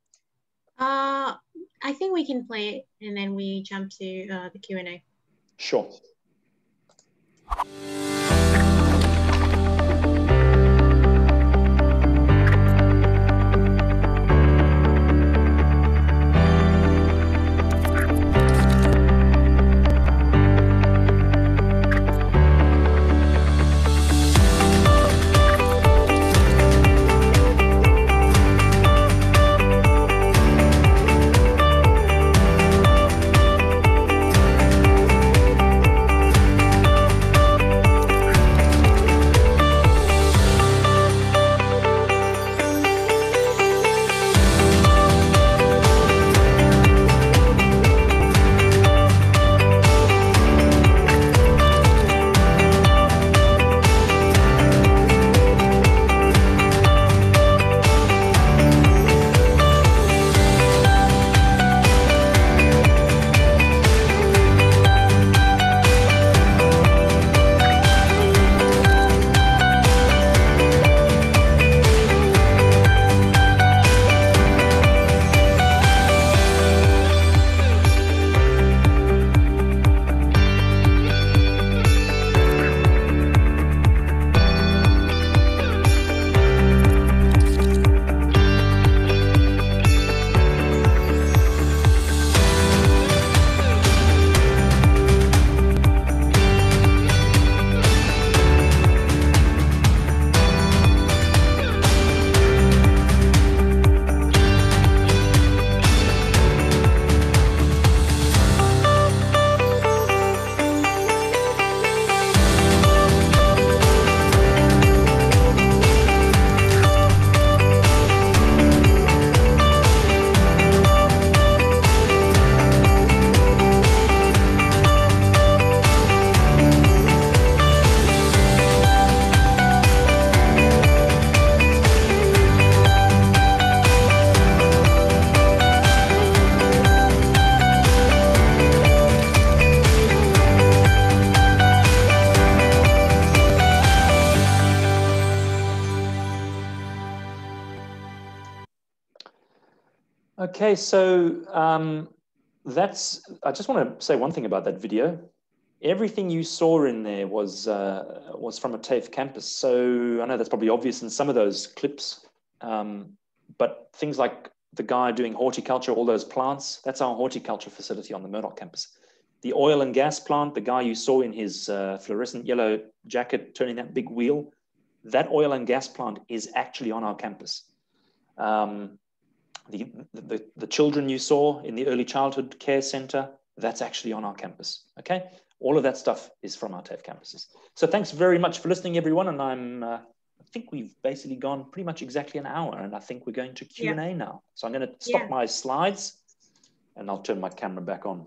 Uh, I think we can play it, and then we jump to uh, the Q and A. Sure. Okay, so um, that's, I just want to say one thing about that video. Everything you saw in there was, uh, was from a TAFE campus. So I know that's probably obvious in some of those clips, um, but things like the guy doing horticulture, all those plants, that's our horticulture facility on the Murdoch campus. The oil and gas plant, the guy you saw in his uh, fluorescent yellow jacket turning that big wheel, that oil and gas plant is actually on our campus. Um, the, the, the children you saw in the early childhood care center, that's actually on our campus, okay? All of that stuff is from our TAFE campuses. So thanks very much for listening, everyone. And I'm, uh, I think we've basically gone pretty much exactly an hour and I think we're going to Q&A yeah. now. So I'm gonna stop yeah. my slides and I'll turn my camera back on.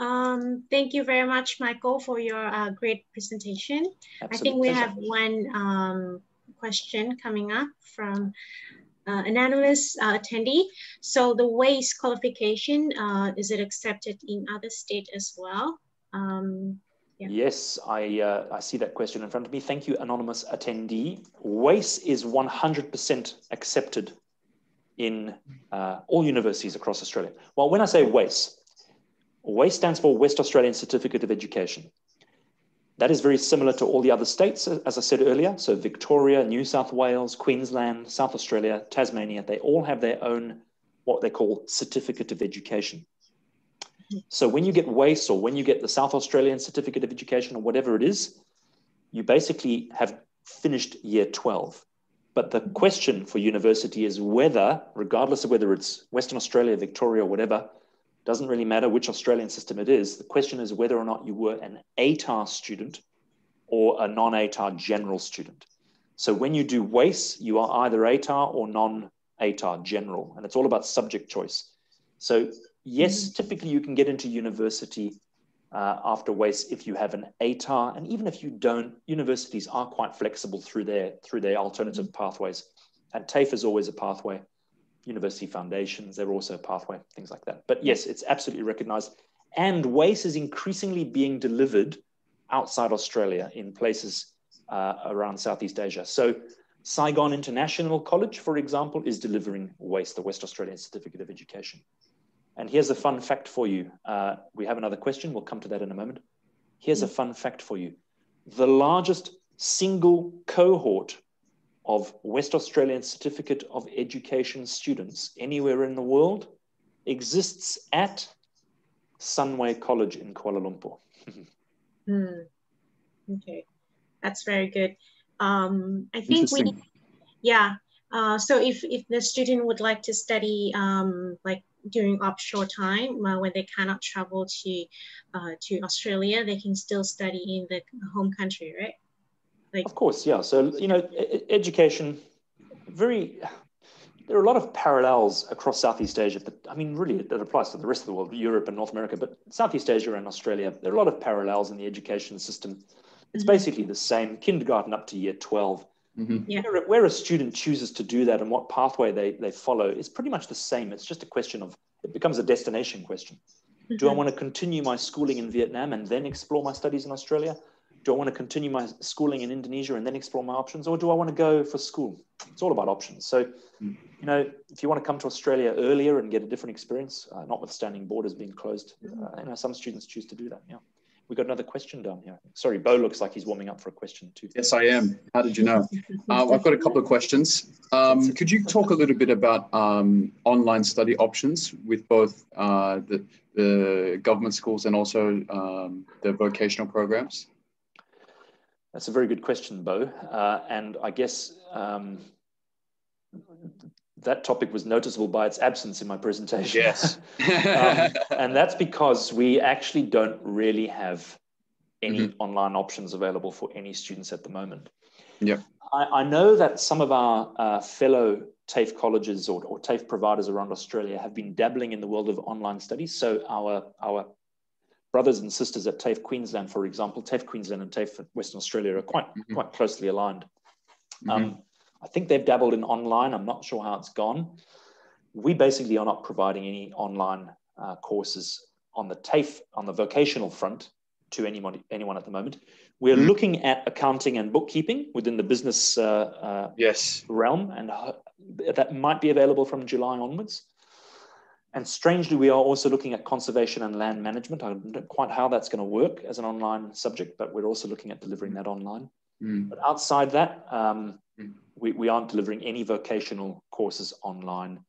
Um, thank you very much, Michael, for your uh, great presentation. Absolute I think we pleasure. have one um, question coming up from uh, anonymous uh, attendee. So the WACE qualification, uh, is it accepted in other state as well? Um, yeah. Yes, I, uh, I see that question in front of me. Thank you, anonymous attendee. WACE is 100% accepted in uh, all universities across Australia. Well, when I say WACE, WACE stands for West Australian Certificate of Education. That is very similar to all the other states, uh, as I said earlier. So Victoria, New South Wales, Queensland, South Australia, Tasmania, they all have their own, what they call certificate of education. So when you get WACE or when you get the South Australian Certificate of Education or whatever it is, you basically have finished year 12. But the question for university is whether, regardless of whether it's Western Australia, Victoria, or whatever, doesn't really matter which Australian system it is. The question is whether or not you were an ATAR student or a non-ATAR general student. So when you do WACE, you are either ATAR or non-ATAR general, and it's all about subject choice. So yes, mm-hmm. typically you can get into university uh, after WACE if you have an ATAR, and even if you don't, universities are quite flexible through their through their alternative mm-hmm. pathways. And TAFE is always a pathway university foundations, they're also a pathway, things like that. But yes, it's absolutely recognized. And WACE is increasingly being delivered outside Australia in places uh, around Southeast Asia. So Saigon International College, for example, is delivering WACE, the West Australian Certificate of Education. And here's a fun fact for you. Uh, we have another question. We'll come to that in a moment. Here's a fun fact for you. The largest single cohort of West Australian Certificate of Education students anywhere in the world exists at Sunway College in Kuala Lumpur. mm. Okay, that's very good. Um, I think we, yeah. Uh, so if, if the student would like to study um, like during offshore time uh, when they cannot travel to uh, to Australia, they can still study in the home country, right? Like, of course, yeah. So you know, education, very. There are a lot of parallels across Southeast Asia, but I mean, really, that applies to the rest of the world, Europe and North America, but Southeast Asia and Australia. There are a lot of parallels in the education system. It's mm-hmm. basically the same, kindergarten up to year 12. Mm-hmm. Yeah. Where, where, a student chooses to do that and what pathway they, they follow is pretty much the same. It's just a question of, it becomes a destination question. Mm-hmm. Do I mm-hmm. want to continue my schooling in Vietnam and then explore my studies in Australia? Do I want to continue my schooling in Indonesia and then explore my options, or do I want to go for school? It's all about options. So, hmm. you know, if you want to come to Australia earlier and get a different experience, uh, notwithstanding borders being closed, uh, you know, some students choose to do that. Yeah. We got another question down here. Sorry, Bo looks like he's warming up for a question too. Yes, I am. How did you know? Uh, I've got a couple of questions. Um, could you talk a little bit about um, online study options with both uh, the, the government schools and also um, the vocational programs? That's a very good question, Bo. Uh, and I guess um, that topic was noticeable by its absence in my presentation. Yes. um, and that's because we actually don't really have any mm-hmm. online options available for any students at the moment. Yeah. I, I know that some of our uh, fellow TAFE colleges or, or TAFE providers around Australia have been dabbling in the world of online studies. So our, our brothers and sisters at TAFE Queensland, for example, TAFE Queensland and TAFE Western Australia are quite mm-hmm. quite closely aligned. Mm-hmm. Um, I think they've dabbled in online. I'm not sure how it's gone. We basically are not providing any online uh, courses on the TAFE on the vocational front to anyone anyone at the moment. We're mm. looking at accounting and bookkeeping within the business uh, uh, yes realm, and that might be available from July onwards. And strangely, we are also looking at conservation and land management. I don't know quite how that's going to work as an online subject, but we're also looking at delivering that online. Mm. But outside that, um, mm. we, we aren't delivering any vocational courses online.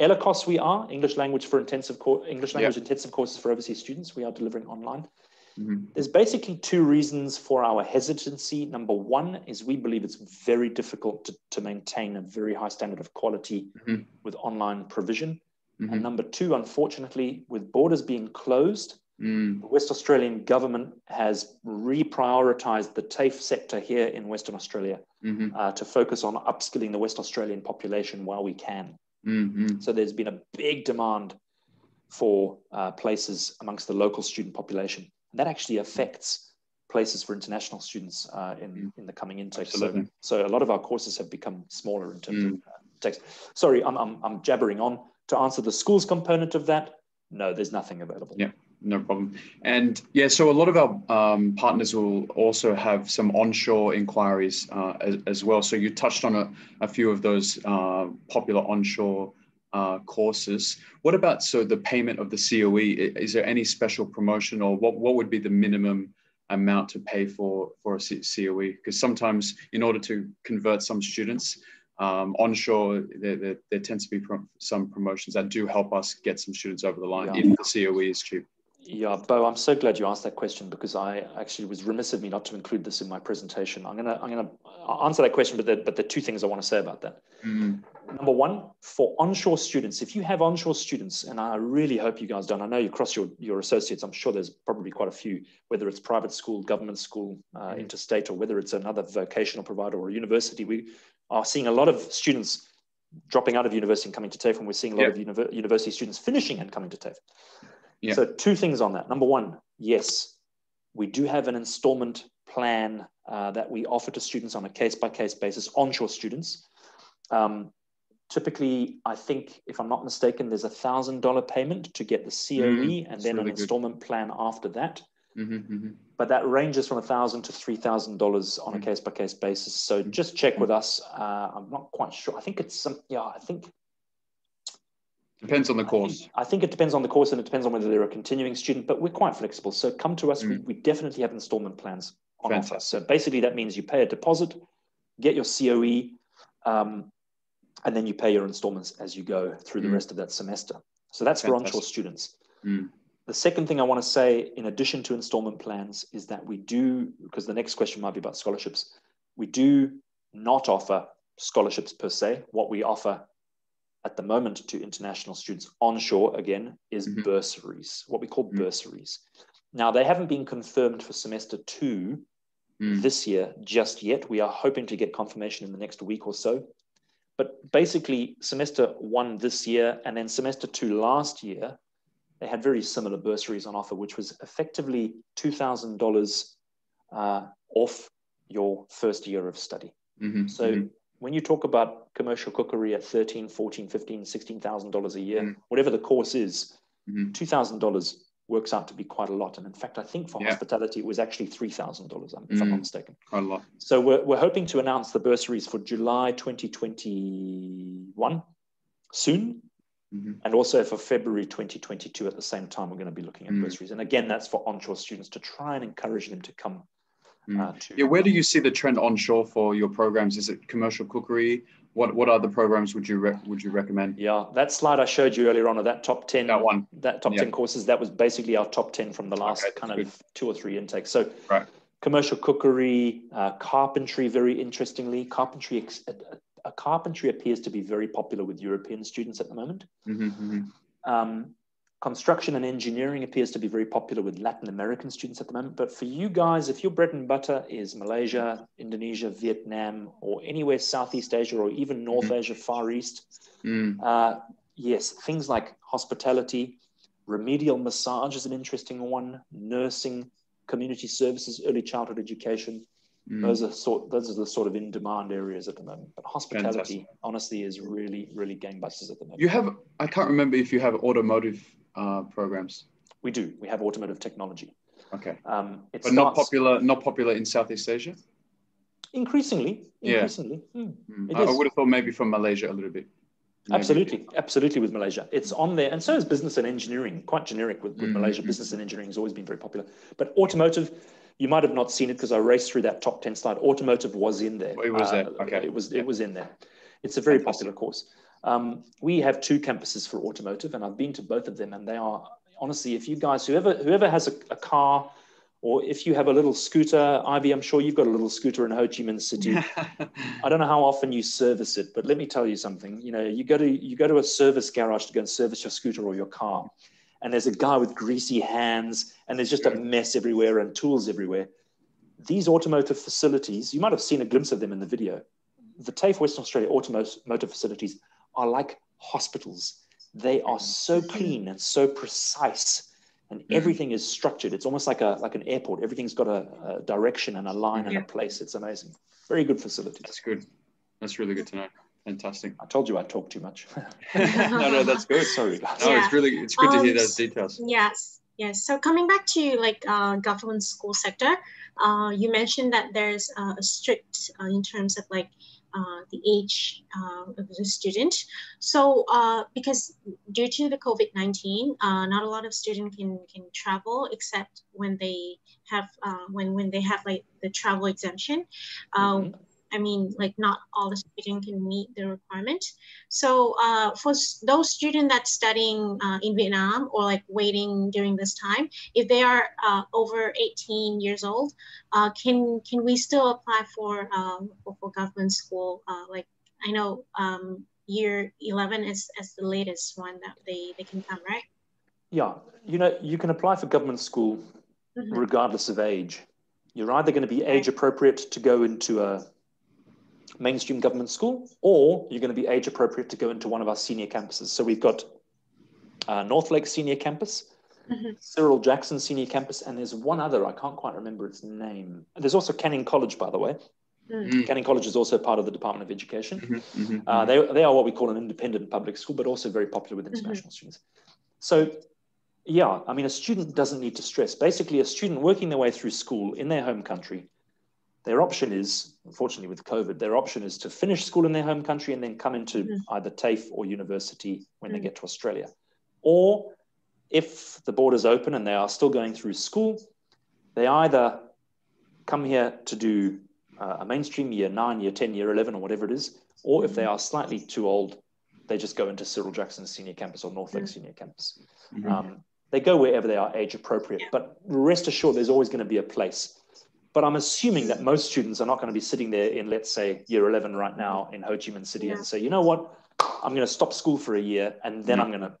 ELICOS we are, English language for intensive course, English language intensive courses for overseas students, we are delivering online. Mm-hmm. There's basically two reasons for our hesitancy. Number one is we believe it's very difficult to, to maintain a very high standard of quality mm-hmm. with online provision. Mm-hmm. And number two, unfortunately, with borders being closed, mm. the West Australian government has reprioritized the TAFE sector here in Western Australia mm-hmm. uh, to focus on upskilling the West Australian population while we can. Mm-hmm. So there's been a big demand for uh, places amongst the local student population. And that actually affects places for international students uh, in, mm. in the coming intake. So, so a lot of our courses have become smaller in terms mm. of uh, text. Sorry, I'm, I'm, I'm jabbering on. To answer the schools component of that, no, there's nothing available. Yeah, no problem. And yeah, so a lot of our um, partners will also have some onshore inquiries uh, as, as, well. So you touched on a, a few of those uh, popular onshore uh, courses. What about so the payment of the COE? Is there any special promotion or what, what would be the minimum amount to pay for, for a COE? Because sometimes in order to convert some students, um, onshore, there, there, there, tends to be some promotions that do help us get some students over the line yeah. if the COE is cheap. Yeah, Bo, I'm so glad you asked that question because I actually was remiss of me not to include this in my presentation. I'm gonna I'm gonna answer that question, but there, but are two things I want to say about that. Mm. Number one, for onshore students, if you have onshore students, and I really hope you guys don't, I know you cross your your associates. I'm sure there's probably quite a few, whether it's private school, government school, uh, mm. interstate, or whether it's another vocational provider or a university. We are seeing a lot of students dropping out of university and coming to TAFE, and we're seeing a lot of uni university students finishing and coming to TAFE. Yeah. So two things on that. Number one, yes, we do have an installment plan uh, that we offer to students on a case-by-case basis, onshore students. Um, typically, I think, if I'm not mistaken, there's a thousand dollar payment to get the COE mm, and then really an installment plan after that. Mm-hmm, mm-hmm. But that ranges from a thousand to three thousand dollars on a case by case basis. So mm-hmm. just check with us. Uh, I'm not quite sure. I think it's some. Yeah, I think Depends on the course. I think, I think, it depends on the course and it depends on whether they're a continuing student, but we're quite flexible. So come to us. Mm. We, we, definitely have installment plans on Fantastic. offer. So basically, that means you pay a deposit, get your COE, um, and then you pay your installments as you go through mm. the rest of that semester. So that's Fantastic. for onshore students. Mm. The second thing I want to say, in addition to installment plans, is that we do, because the next question might be about scholarships, we do not offer scholarships per se. What we offer at the moment to international students onshore again is mm-hmm. bursaries, what we call mm-hmm. bursaries. Now, they haven't been confirmed for semester two mm. this year just yet. We are hoping to get confirmation in the next week or so. But basically, semester one this year and then semester two last year, they had very similar bursaries on offer, which was effectively $2,000 uh, off your first year of study. Mm-hmm. So mm-hmm when you talk about commercial cookery at 13 14 15 16000 dollars a year mm. whatever the course is mm-hmm. $2000 works out to be quite a lot and in fact i think for yeah. hospitality it was actually $3000 if i'm not mistaken quite a lot so we're, we're hoping to announce the bursaries for july 2021 soon mm-hmm. and also for february 2022 at the same time we're going to be looking at mm. bursaries and again that's for onshore students to try and encourage them to come Mm. Uh, yeah, where do you see the trend onshore for your programs? Is it commercial cookery? What what other programs would you re- would you recommend? Yeah, that slide I showed you earlier on of that top ten, that one, that top yeah. ten courses, that was basically our top ten from the last okay, kind good. of two or three intakes. So, right. commercial cookery, uh, carpentry, very interestingly, carpentry. A, a carpentry appears to be very popular with European students at the moment. Mm-hmm, mm-hmm. Um, Construction and engineering appears to be very popular with Latin American students at the moment. But for you guys, if your bread and butter is Malaysia, Indonesia, Vietnam, or anywhere Southeast Asia or even North mm. Asia, Far East, mm. uh, yes, things like hospitality, remedial massage is an interesting one, nursing, community services, early childhood education. Mm. Those are sort. Those are the sort of in-demand areas at the moment. But hospitality, Fantastic. honestly, is really, really gangbusters at the moment. You have. I can't remember if you have automotive uh, programs? We do. We have automotive technology. Okay. Um, but not popular. Not popular in Southeast Asia. Increasingly, increasingly. Hmm. Mm. It I, I would have thought maybe from Malaysia a little bit. Maybe. Absolutely, absolutely with Malaysia. It's on there, and so is business and engineering, quite generic with, with Mhm. Malaysia. Business and engineering has always been very popular. But automotive, you might have not seen it because I raced through that top 10 slide. Automotive was in there. It was there, Uh, okay. It was, it was in there. It's a very Fantastic. popular course. Um, we have two campuses for automotive, and I've been to both of them, and they are honestly, if you guys, whoever whoever has a, a car, or if you have a little scooter, Ivy, I'm sure you've got a little scooter in Ho Chi Minh City. I don't know how often you service it, but let me tell you something. You know, you go to you go to a service garage to go and service your scooter or your car, and there's a guy with greasy hands, and there's just a mess everywhere and tools everywhere. These automotive facilities, you might have seen a glimpse of them in the video. The TAFE Western Australia automotive facilities are like hospitals. They are so clean and so precise, and Mhm. everything is structured. It's almost like a like an airport. Everything's got a, a direction and a line and a place. It's amazing. Very good facilities. That's good. That's really good to know. Fantastic. I told you I talk too much. no, no, that's good. Sorry. No, Yeah. it's really it's good to hear Um, those details. Yes, yes. So coming back to like uh, government school sector, uh, you mentioned that there's uh, a strict uh, in terms of like uh, the age uh, of the student. So uh, because due to the COVID nineteen, uh, not a lot of students can can travel except when they have uh, when when they have like the travel exemption. Uh, Mhm. I mean, like not all the students can meet the requirement. So uh, for those students that's studying uh, in Vietnam or like waiting during this time, if they are uh, over 18 years old, uh, can can we still apply for um, for, government school? Uh, like I know um, year 11 is as the latest one that they, they can come, right? Yeah, you know, you can apply for government school Mhm. regardless of age. You're either going to be age appropriate to go into a mainstream government school, or you're going to be age appropriate to go into one of our senior campuses. So we've got uh, North Lake Senior Campus, Mhm. Cyril Jackson Senior Campus, and there's one other, I can't quite remember its name. There's also Canning College, by the way. Mm. Canning College is also part of the Department of Education. Mhm, mhm, Uh, they, they are what we call an independent public school, but also very popular with international students. So, yeah, I mean, a student doesn't need to stress. Basically, a student working their way through school in their home country, their option is, unfortunately with COVID, their option is to finish school in their home country and then come into Mhm. either TAFE or university when they Mhm. get to Australia. Or if the borders open and they are still going through school, they either come here to do uh, a mainstream year nine, year 10, year 11, or whatever it is, or if they are slightly too old, they just go into Cyril Jackson Senior Campus or North Lake Mm. Senior Campus. mhm. Um, they go wherever they are age appropriate, Yeah. but rest assured there's always going to be a place. But I'm assuming that most students are not going to be sitting there in, let's say, year 11 right now in Ho Chi Minh City Yeah. and say, you know what, I'm going to stop school for a year and then No. I'm going to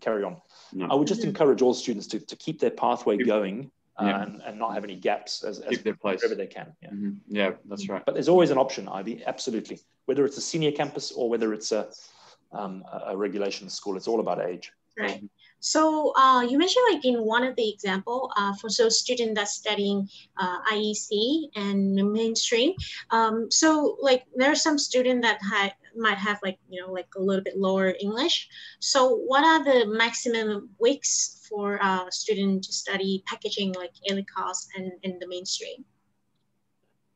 carry on. No. I would just Mhm. encourage all students to, to keep their pathway Keep- going uh, Yeah. and, and not have any gaps as, as their place. wherever they can. Yeah. Mhm. Yeah, that's right. But there's always an option, Ivy, absolutely. Whether it's a senior campus or whether it's a, um, a a regulation school, it's all about age. Right. So uh, you mentioned like in one of the example uh, for those students that's studying uh, IEC and mainstream. Um, so like there are some students that ha- might have like you know like a little bit lower English. So what are the maximum weeks for uh, student to study packaging like ELICOS and in the mainstream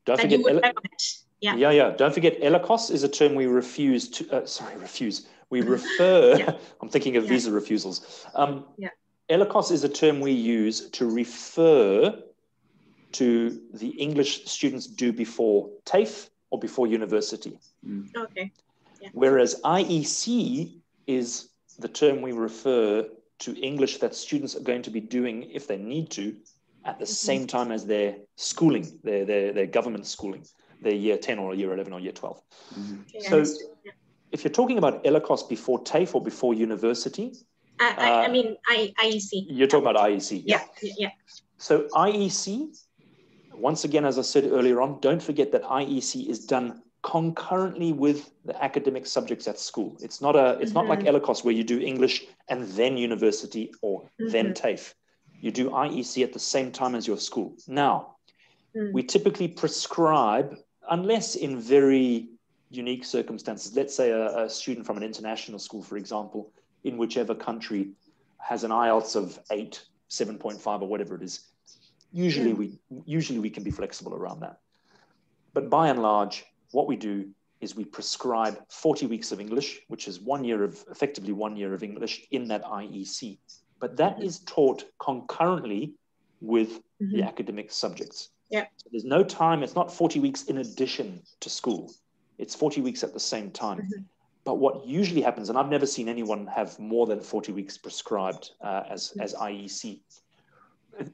Don't that forget, you would ele- recommend? Yeah. yeah, yeah. Don't forget, ELICOS is a term we refuse to. Uh, sorry, refuse. We refer. Yeah. I'm thinking of Yeah. visa refusals. Um, Yeah. ELICOS is a term we use to refer to the English students do before TAFE or before university. Okay. Whereas IEC is the term we refer to English that students are going to be doing if they need to at the Mhm. same time as their schooling, their, their, their government schooling, their year 10 or year 11 or year 12. Mhm. Okay, So- Yeah. If you're talking about ELICOS before TAFE or before university, I, I, I Uh, mean I, IEC. you're talking about IEC. Yeah. Yeah. yeah. So IEC, once again, as I said earlier on, don't forget that IEC is done concurrently with the academic subjects at school. It's not a it's not like ELICOS where you do English and then university or then Mhm. TAFE. You do IEC at the same time as your school. Now, Mm. we typically prescribe, unless in very unique circumstances, let's say a, a student from an international school, for example, in whichever country has an IELTS of eight, 7.5, or whatever it is. Usually, we usually we can be flexible around that. But by and large, what we do is we prescribe 40 weeks of English, which is one year of effectively one year of English in that IEC. But that is taught concurrently with mm-hmm. the academic subjects. Yeah. So there's no time, it's not 40 weeks in addition to school. It's 40 weeks at the same time. Mm-hmm. But what usually happens, and I've never seen anyone have more than 40 weeks prescribed uh, as, mm-hmm. as IEC.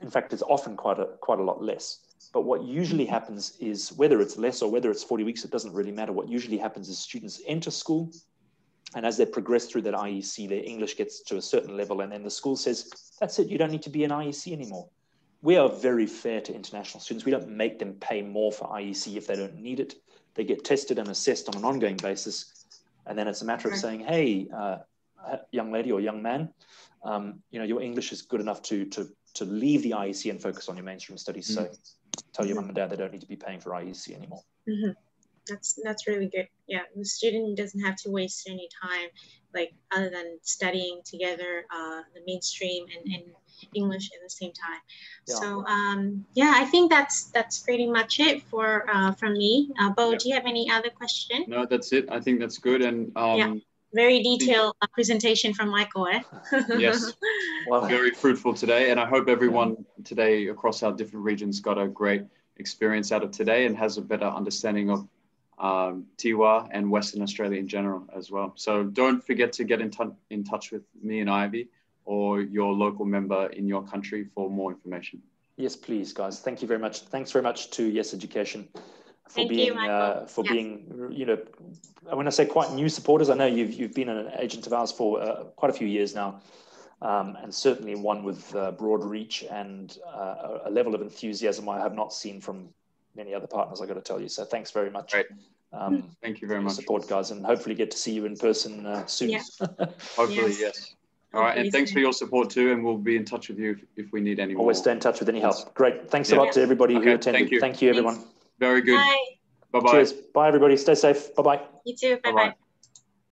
In fact, it's often quite a, quite a lot less. But what usually mm-hmm. happens is whether it's less or whether it's 40 weeks, it doesn't really matter. What usually happens is students enter school, and as they progress through that IEC, their English gets to a certain level, and then the school says, That's it, you don't need to be an IEC anymore. We are very fair to international students. We don't make them pay more for IEC if they don't need it. They get tested and assessed on an ongoing basis. And then it's a matter of saying, Hey, uh, young lady or young man, um, you know, your English is good enough to, to, to leave the IEC and focus on your mainstream studies. Mm-hmm. So tell your mum and dad they don't need to be paying for IEC anymore. Mm-hmm. That's that's really good. Yeah, the student doesn't have to waste any time, like other than studying together uh, the mainstream and, and English at the same time. Yeah. So um, yeah, I think that's that's pretty much it for uh, from me. Uh, Bo, yeah. do you have any other question? No, that's it. I think that's good. And um, yeah very detailed uh, presentation from Michael. Eh? yes, well, very fruitful today, and I hope everyone today across our different regions got a great experience out of today and has a better understanding of um, TIWA and Western Australia in general as well. So don't forget to get in, t- in touch with me and Ivy or your local member in your country for more information. Yes, please, guys. Thank you very much. Thanks very much to Yes Education for Thank being you, uh, for yes. being you know when I say quite new supporters, I know you've you've been an agent of ours for uh, quite a few years now, um, and certainly one with uh, broad reach and uh, a level of enthusiasm I have not seen from many other partners. I got to tell you. So thanks very much. Great. Um, Thank you very much. Support guys, and hopefully get to see you in person uh, soon. Yeah. hopefully, yes. yes. All right, and thanks for your support too, and we'll be in touch with you if, if we need any Always more. Always stay in touch with any help. Great. Thanks yeah. a lot to everybody okay, who attended. Thank you, thank you everyone. Very good. Bye. Bye bye. Cheers. Bye, everybody. Stay safe. Bye bye. You too. Bye bye.